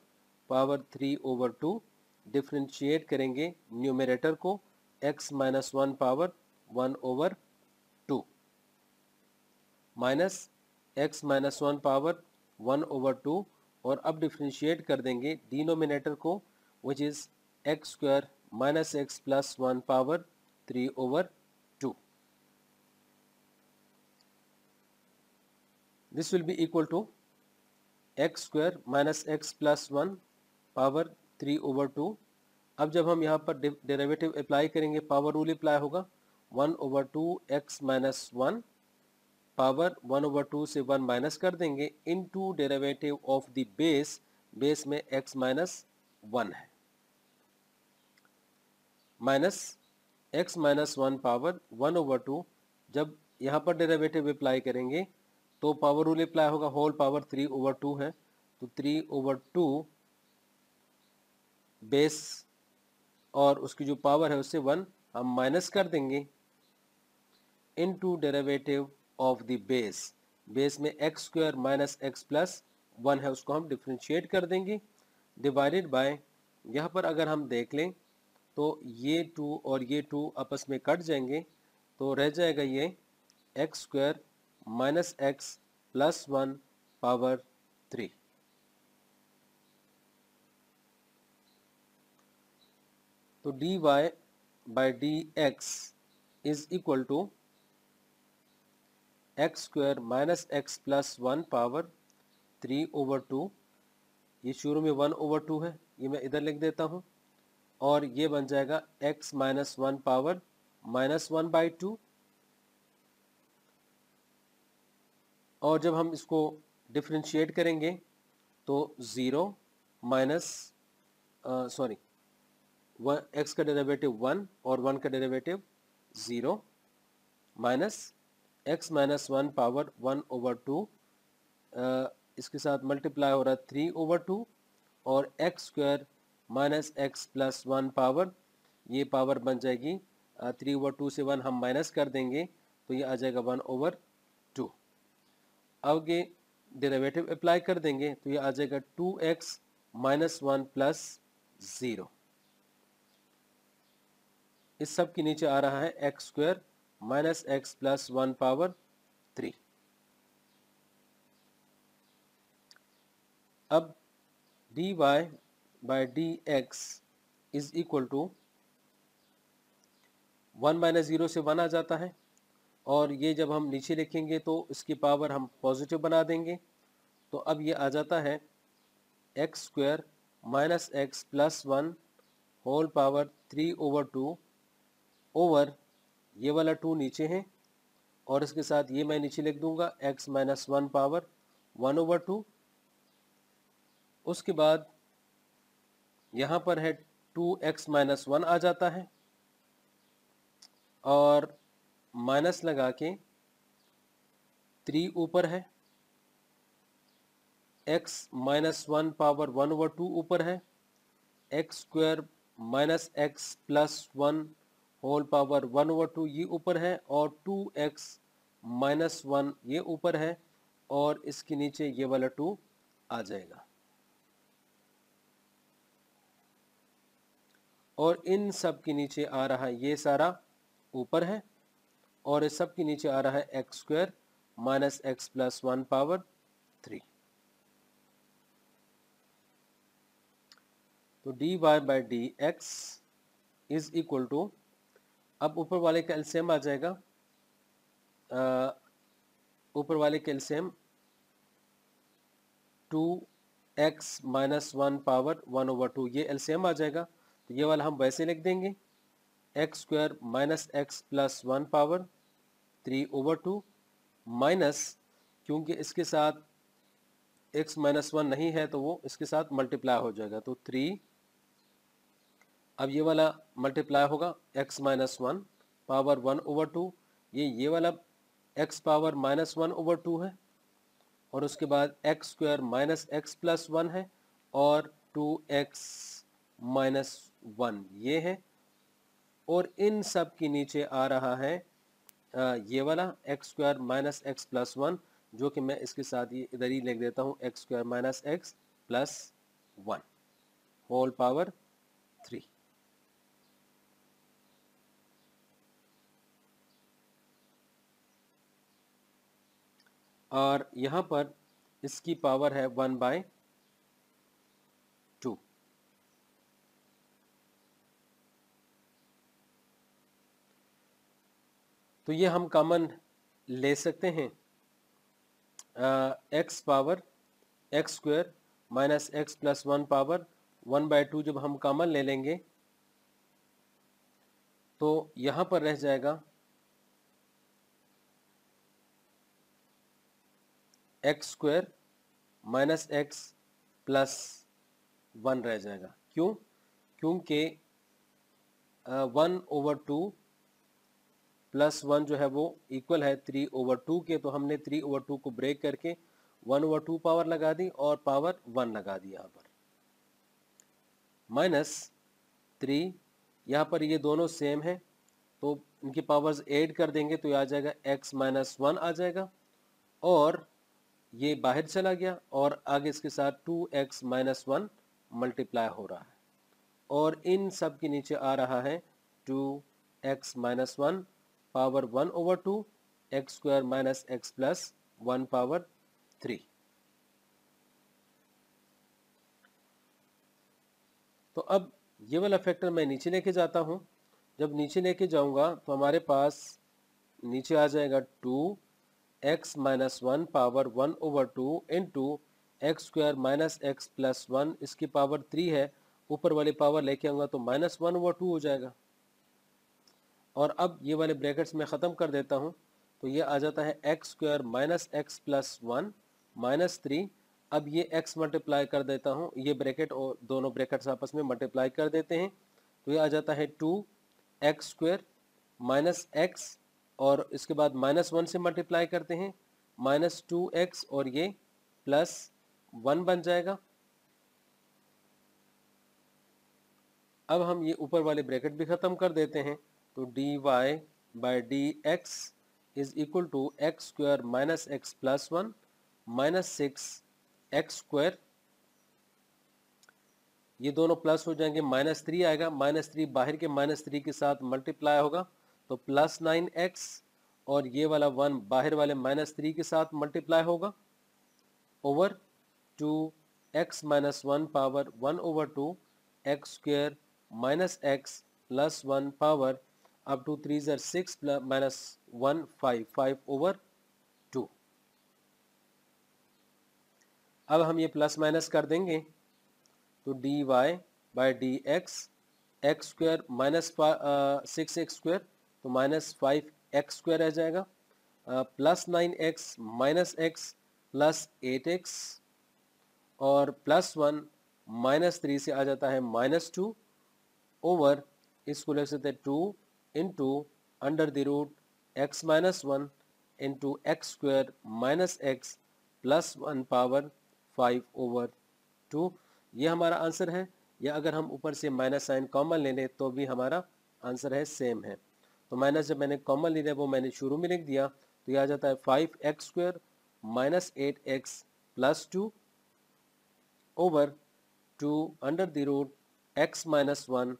power three over two differentiate करेंगे न्यूमिनेटर को x minus one power one over two minus x minus one power one over two और अब डिफ्रेंशिएट कर देंगे डिनोमिनेटर को which is x square minus x plus one power three over two this will be equal to x square minus x plus one power three over two अब जब हम यहाँ पर डेरिवेटिव अप्लाई करेंगे power rule apply होगा। One over two x minus one power one over two से one minus कर देंगे। Into derivative of the base base में एक्स माइनस वन है। Minus x minus one power one over two जब यहाँ पर derivative apply करेंगे तो पावर रूल अप्लाई होगा whole power three over two है। तो थ्री ओवर टू बेस और उसकी जो पावर है, उससे वन हम माइनस कर देंगे into derivative of the base base में x square minus x plus one है, उसको हम डिफ्रेंशिएट कर देंगे। डिवाइडेड बाय यहाँ पर अगर हम देख लें तो ये टू और ये टू आपस में कट जाएँगे तो रह जाएगा ये x square minus x plus one power three तो d y by d x is equal to x square minus x plus one power three over two ये शुरू में वन ओवर टू है, ये मैं इधर लिख देता हूँ। और ये बन जाएगा x minus one power minus one by two और जब हम इसको डिफ्रेंशिएट करेंगे तो ज़ीरो माइनस सॉरी एक्स का डेरिवेटिव वन और वन का derivative zero minus x minus one power one over two इसके साथ मल्टीप्लाई हो रहा है थ्री ओवर टू और x square minus x plus one power ये पावर बन जाएगी थ्री ओवर टू से वन हम माइनस कर देंगे तो ये आ जाएगा वन ओवर टू अब ये डेरिवेटिव अप्लाई कर देंगे तो ये आ जाएगा two x minus one plus zero इस सब के नीचे आ रहा है x square minus x plus one power three अब d y d x is equal to one minus zero से वन आ जाता है। और ये जब हम नीचे लिखेंगे तो इसकी पावर हम पॉजिटिव बना देंगे। तो अब ये आ जाता है x square minus x plus one whole power three over two over ये वाला टू नीचे है। और इसके साथ ये मैं नीचे लिख दूँगा x minus one power one over two उसके बाद यहाँ पर है टू एक्स माइनस वन आ जाता है और माइनस लगा के थ्री ऊपर है। X minus one power one over two ऊपर है। X square minus x plus one whole power one over two ये ऊपर है और टू एक्स माइनस वन ये ऊपर है और इसके नीचे ये वाला टू आ जाएगा। और इन सब के नीचे आ रहा है ये सारा ऊपर है और इस सब के नीचे आ रहा है x square minus x plus one power three तो d y by d x is equal to अब ऊपर वाले का एल्सियम आ जाएगा। ऊपर वाले का LCM two x minus one power one over two ये एल्सियम आ जाएगा। तो ये वाला हम वैसे लिख देंगे। X square minus x plus one power three over two minus क्योंकि इसके साथ एक्स माइनस वन नहीं है तो वो इसके साथ मल्टीप्लाई हो जाएगा। तो थ्री अब ये वाला मल्टीप्लाई होगा x minus one power one over two ये ये वाला x power minus one over two है, और उसके बाद x square minus x plus one है, और टू एक्स माइनस वन ये है और इन सब के नीचे आ रहा है ये वाला x square minus x plus one जो कि मैं इसके साथ ये इधर ही लिख देता हूँ x square minus x plus one whole power three और यहाँ पर इसकी पावर है वन बाय टू तो ये हम कॉमन ले सकते हैं। X power x square minus x plus one power one by two जब हम कॉमन ले लेंगे तो यहाँ पर रह जाएगा x square minus x plus one रह जाएगा। क्यों? क्योंकि one over two plus one जो है वो इक्वल है थ्री ओवर टू के तो हमने थ्री ओवर टू को ब्रेक करके वन ओवर टू पावर लगा दी और पावर वन लगा दी यहाँ पर। माइनस थ्री यहाँ पर ये दोनों सेम है तो इनकी पावर्स ऐड कर देंगे तो ये आ जाएगा एक्स माइनस वन आ जाएगा और ये बाहर चला गया और आगे इसके साथ two x minus one multiply हो रहा है। और इन सब के नीचे आ रहा है two x minus one power one over two x square minus x plus one power three तो अब ये वाला फैक्टर मैं नीचे लेके जाता हूँ। जब नीचे लेके जाऊँगा तो हमारे पास नीचे आ जाएगा two x minus one power one over two into x square minus x plus one इसकी पावर थ्री है। ऊपर वाली पावर लेके आऊँगा तो माइनस वन ओवर टू हो जाएगा। और अब ये वाले ब्रैकेट्स में ख़त्म कर देता हूँ। तो ये आ जाता है x square minus x plus one minus three अब ये एक्स मल्टीप्लाई कर देता हूँ। ये ब्रैकेट और दोनों ब्रैकेट्स आपस में मल्टीप्लाई कर देते हैं। तो ये आ जाता है two x square minus x और इसके बाद माइनस वन से मल्टीप्लाई करते हैं। माइनस टू एक्स और ये प्लस वन बन जाएगा। अब हम ये ऊपर वाले ब्रैकेट भी ख़त्म कर देते हैं। तो d y by d x is equal to x square minus x plus one minus six x square ये दोनों प्लस हो जाएँगे माइनस थ्री आएगा माइनस थ्री बाहर के माइनस थ्री के साथ मल्टीप्लाई होगा तो प्लस नाइन एक्स और ये वाला वन बाहर वाले माइनस थ्री के साथ मल्टीप्लाई होगा over two x minus one power one over two x square minus x plus one power up to three जर six minus one five five over two अब हम ये प्लस माइनस कर देंगे। तो d y by d x x square minus six x square तो minus five x square रह जाएगा। Plus nine x minus x plus eight x और प्लस वन माइनस थ्री से आ जाता है माइनस टू ओवर इसको लिख सकते हैं two into under the root x minus one into x square minus x plus one power five over two ये हमारा आंसर है। या अगर हम ऊपर से माइनस साइन कॉमन ले लें तो भी हमारा आंसर है सेम है। तो माइनस जब मैंने कॉमन ले लिया, वो मैंने शुरू में लिख दिया तो यह आ जाता है five x square minus eight x plus two over two under the root x minus one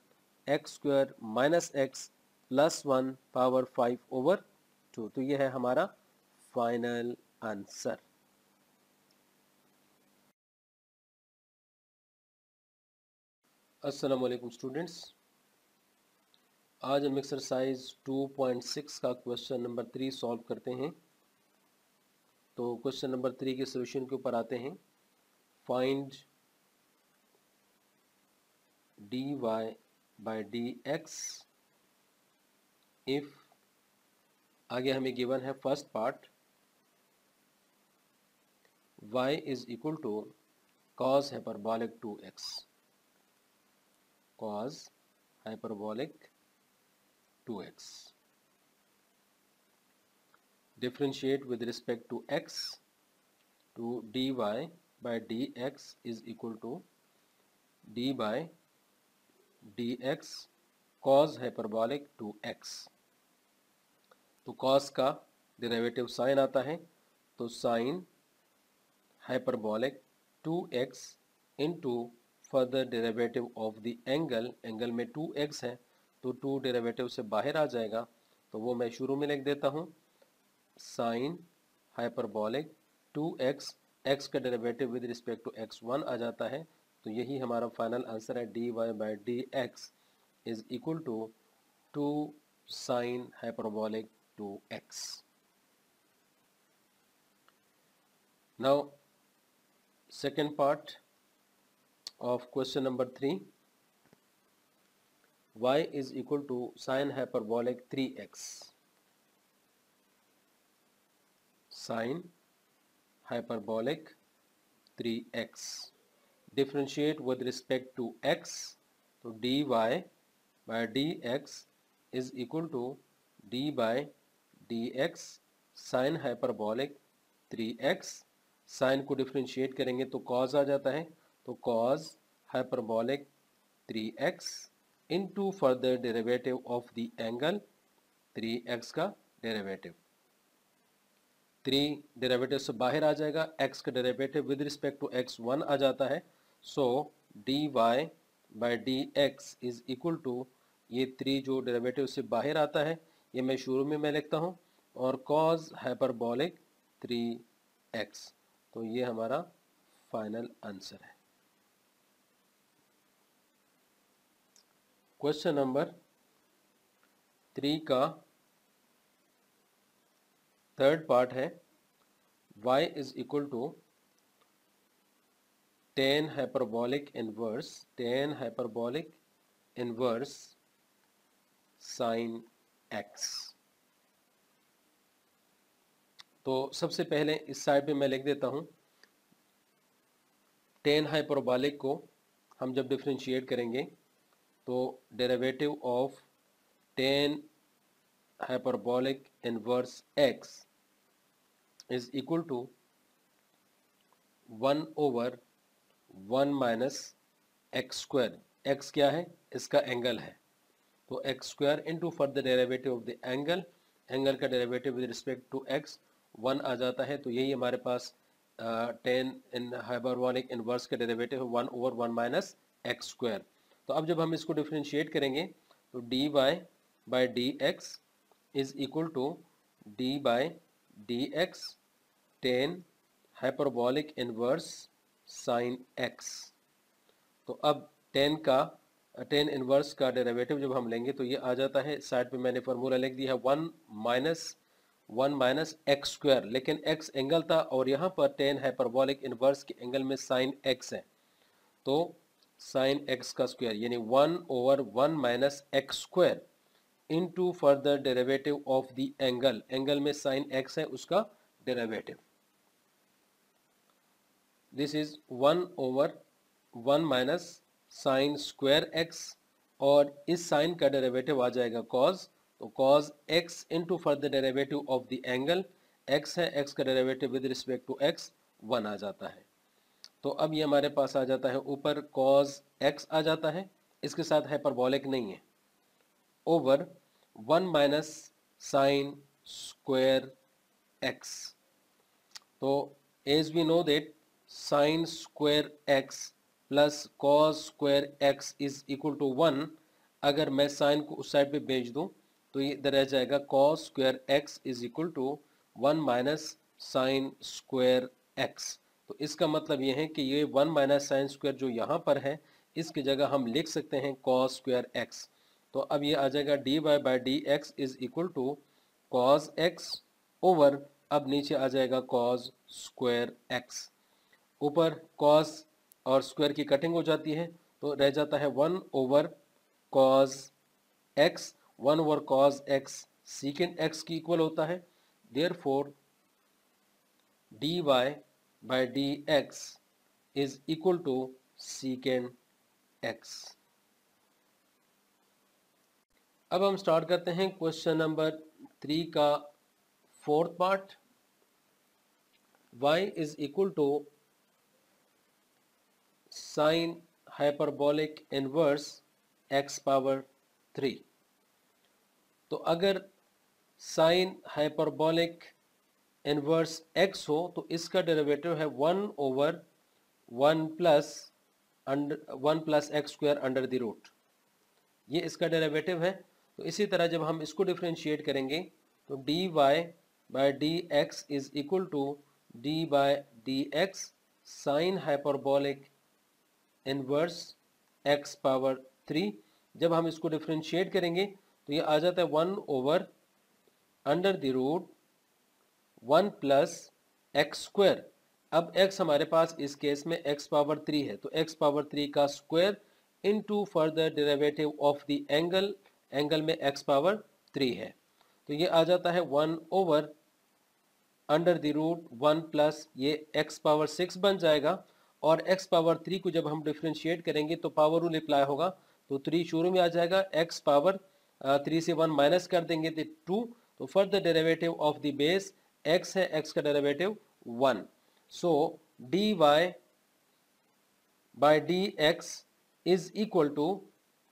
x square minus x plus one power five over two तो ये है हमारा फाइनल आंसर अस्सलाम वालेकुम स्टूडेंट्स आज हम एक्सरसाइज 2.6 का क्वेश्चन नंबर थ्री सॉल्व करते हैं. तो क्वेश्चन नंबर थ्री के सोल्यूशन के ऊपर आते हैं. Find d y by d x if आगे हमें गिवन है first part y is equal to cos hyperbolic x cos hyperbolic two x differentiate with respect to x to d y by d x is equal to d by d x cos hyperbolic two x तो cos का derivative sine आता है तो sine hyperbolic two x into further derivative of the angle angle में two x है तो to derivative से बाहर आ जाएगा तो वो मैं शुरू में लिख देता हूँ। Sine hyperbolic two x x का derivative with respect to x one आ जाता है तो यही हमारा फाइनल आंसर है d y by d x is equal to two sine hyperbolic to x. Now second part of question number 3 y is equal to sine hyperbolic 3x sine hyperbolic 3x differentiate with respect to x. So dy by dx is equal to d by dx sine hyperbolic 3x sine को differentiate करेंगे तो cos आ जाता है तो cos hyperbolic 3x into further of of the angle 3x का derivative 3 derivative से बाहर आ जाएगा एक्स का derivative with respect to x one आ जाता है so d y by d x is equal to ये थ्री जो डेरिवेटिव से बाहर आता है ये मैं शुरू में मैं लिखता हूँ। और cos हाइपरबॉलिक 3x तो ये हमारा फाइनल आंसर है। क्वेश्चन नंबर थ्री का थर्ड पार्ट है। Y is equal to tan hyperbolic inverse tan hyperbolic inverse sine x तो सबसे पहले इस साइड पे मैं लिख देता हूँ। टेन हाइपरबॉलिक को हम जब डिफ्रेंशिएट करेंगे तो derivative of tan hyperbolic inverse x is equal to one over one minus x square x क्या है? इसका एंगल है। तो x square into further derivative of the angle angle का derivative with respect to x one आ जाता है तो यही हमारे पास टेन इन हाइपरबॉलिक इनवर्स का derivative one over one minus x square तो अब जब हम इसको डिफ्रेंशिएट करेंगे तो d y by d x is equal to d by d x tan hyperbolic inverse sine x तो अब टेन का टेन इनवर्स का डेरिवेटिव जब हम लेंगे तो ये आ जाता है। साइड पे मैंने फार्मूला लिख दिया है one minus one minus x square लेकिन एक्स एंगल था और यहाँ पर टेन हाइपरबॉलिक इनवर्स के एंगल में साइन एक्स है। तो साइन एक्स का स्क्वायर यानी one over one minus x square into further derivative of the angle angle में साइन एक्स है, उसका derivative this is one over one minus sine square x और इस साइन का डेरिवेटिव आ जाएगा कॉज तो cos x into further derivative of the angle x है एक्स का derivative with respect to x one आ जाता है। तो अब ये हमारे पास आ जाता है, ऊपर कॉज एक्स आ जाता है, इसके साथ हाइपरबॉलिक नहीं है। Over one minus sine square x तो as we know that sine square x plus cos square x is equal to one अगर मैं साइन को उस साइड पे भेज दूँ तो ये इधर रह जाएगा cos square x is equal to one minus sine square x तो इसका मतलब ये है कि ये वन माइनस साइन स्क्वायर जो यहाँ पर है, इसकी जगह हम लिख सकते हैं कॉस स्क्वायर एक्स तो अब ये आ जाएगा d y by d x is equal to cos x over अब नीचे आ जाएगा कॉज स्क्वायर एक्स ऊपर कॉज और स्क्वायर की कटिंग हो जाती है तो रह जाता है one over cos x, one over cos x secant x की इक्वल होता है therefore d y by dx is equal to secant x अब हम स्टार्ट करते हैं क्वेश्चन नंबर थ्री का fourth part. y is equal to sine hyperbolic inverse x power three तो अगर साइन हाइपरबोलिक इनवर्स एक्स हो तो इसका डेरिवेटिव है one over one plus under one plus x square under the root ये इसका derivative है। तो इसी तरह जब हम इसको डिफ्रेंशिएट करेंगे तो d y by d x is equal to d by d x sine hyperbolic inverse x power three जब हम इसको डिफ्रेंशिएट करेंगे तो ये आ जाता है one over under the root one plus x square अब x हमारे पास इस केस में x पावर थ्री है तो x पावर थ्री का square into further derivative of the angle angle में x पावर थ्री है. तो ये आ जाता है one over under the root one plus ये x पावर सिक्स बन जाएगा और x पावर थ्री को जब हम डिफ्रेंशिएट करेंगे तो पावर रूल अप्लाई होगा। तो थ्री शुरू में आ जाएगा, x पावर थ्री से वन माइनस कर देंगे तो टू तो further derivative of the base x है, x का derivative one so dy by dx is equal to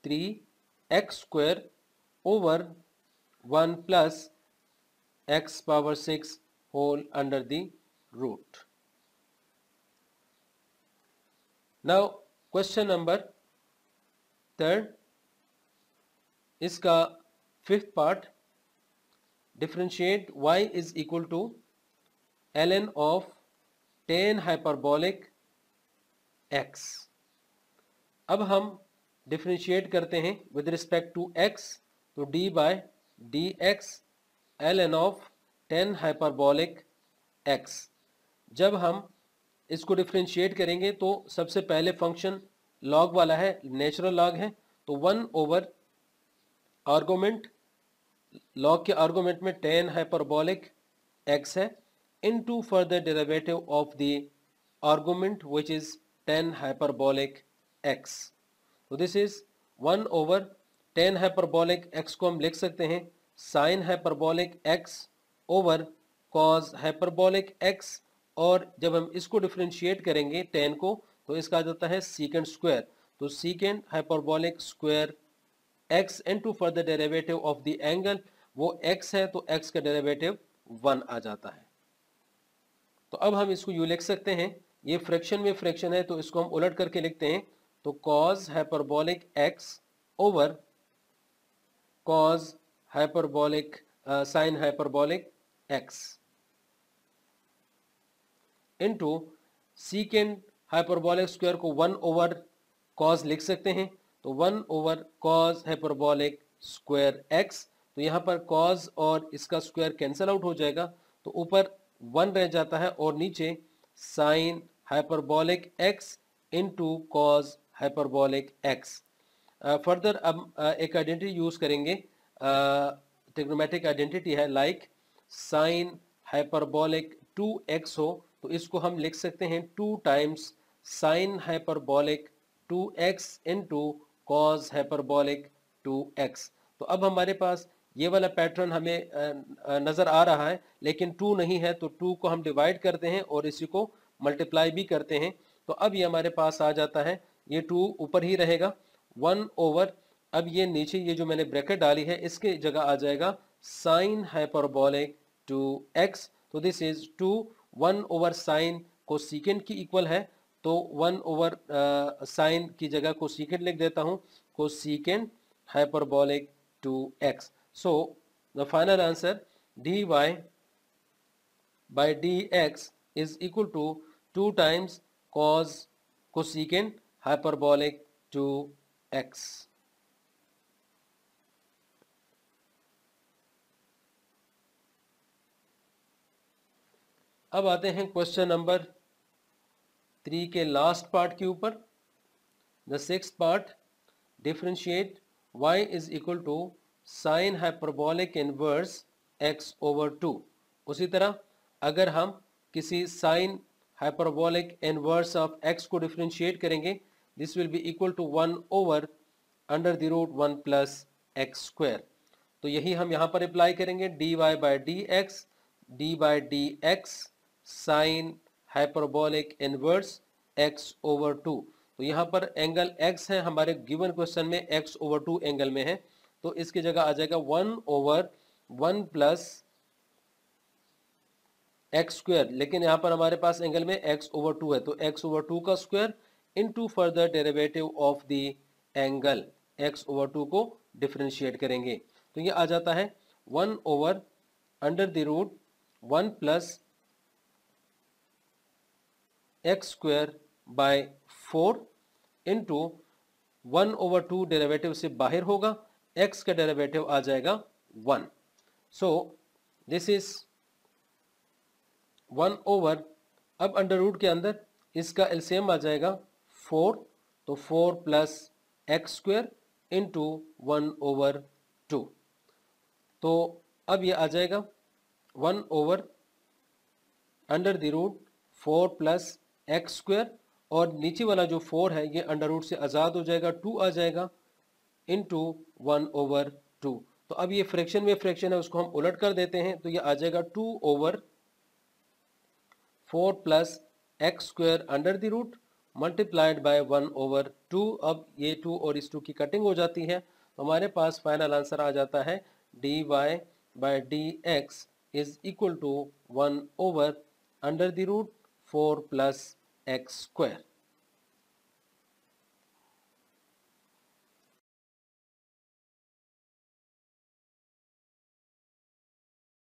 3x square over 1 plus x power 6 whole under the root. Now question number third इसका fifth part differentiate y is equal to l n of tan hyperbolic x अब हम differentiate करते हैं with respect to x तो d by d x l n of tan hyperbolic x जब हम इसको differentiate करेंगे तो सबसे पहले फ़ंक्शन लॉग वाला है नेचुरल लॉग है तो वन ओवर आर्गोमेंट लॉग के आर्गोमेंट में टेन हाइपरबोलिक एक्स है into further derivative of the argument which is tan hyperbolic x तो this is one over tan hyperbolic x को हम लिख सकते हैं sine hyperbolic x over cos hyperbolic x और जब हम इसको डिफ्रेंशिएट करेंगे टेन को तो इसका आ जाता है सीकेंड स्क्वायर तो secant hyperbolic square x into further derivative of the angle वो x है तो x का डेरिवेटिव 1 आ जाता है. तो अब हम इसको यू लिख सकते हैं. ये फ्रैक्शन में फ्रैक्शन है तो इसको हम उलट करके लिखते हैं. तो cos hyperbolic x over cos hyperbolic sine hyperbolic x into secant hyperbolic square को वन ओवर कॉज लिख सकते हैं। तो one over cos hyperbolic square x तो यहाँ पर कॉज और इसका स्क्वायर कैंसिल आउट हो जाएगा। तो ऊपर वन रह जाता है और नीचे sine hyperbolic x into cos hyperbolic x further अब uh, एक आइडेंटिटी यूज़ करेंगे। टेक्नोमेटिक आइडेंटिटी है like sine hyperbolic two x हो तो इसको हम लिख सकते हैं two times sine hyperbolic two x into cos hyperbolic two x तो अब हमारे पास ये वाला पैटर्न हमें नज़र आ रहा है, लेकिन टू नहीं है तो टू को हम डिवाइड करते हैं और इसी को मल्टीप्लाई भी करते हैं। तो अब ये हमारे पास आ जाता है, ये टू ऊपर ही रहेगा वन ओवर अब ये नीचे ये जो मैंने ब्रैकेट डाली है, इसके जगह आ जाएगा साइन हाइपरबोलिक टू एक्स तो this is two one over sine cosecant की इक्वल है तो वन ओवर साइन की जगह को सीकेंड लिख देता हूँ। Cosecant hyperbolic two x so the final answer d y by d x is equal to two times cos cosecant hyperbolic two x अब आते हैं क्वेश्चन नंबर थ्री के लास्ट पार्ट के ऊपर। The six part differentiate y is equal to sine hyperbolic inverse x over two उसी तरह, अगर हम किसी sine hyperbolic inverse of x को डिफ्रेंशिएट करेंगे this will be equal two one over under the root one plus x square तो यही हम यहाँ पर अप्लाई करेंगे d y by d x d by d x sine hyperbolic inverse x over two तो यहाँ पर एंगल एक्स है, हमारे गिवन क्वेश्चन में एक्स ओवर टू एंगल में है। तो इसकी जगह आ जाएगा one over one plus x square लेकिन यहाँ पर हमारे पास एंगल में एक्स ओवर टू है। तो एक्स ओवर टू का square into further derivative of the angle x over two को डिफ्रेंशिएट करेंगे। तो ये आ जाता है one over under the root one plus x square by four into one over two derivative से बाहर होगा एक्स का डेरेवेटिव आ जाएगा one so this is one over अब अंडर रूट के अंदर इसका एलसीएम आ जाएगा फोर तो four plus x square into one over two तो अब ये आ जाएगा one over under the root four plus x square और नीचे वाला जो फोर है, ये अंडर रूट से आज़ाद हो जाएगा, टू आ जाएगा इंटू वन ओवर टू तो अब ये फ्रैक्शन में फ्रैक्शन है, उसको हम उलट कर देते हैं तो ये आ जाएगा two over four plus x square under the root multiplied by one over two अब ये टू और इस टू की कटिंग हो जाती है। तो हमारे पास फाइनल आंसर आ जाता है d y by d x is equal to one over under the root four plus x square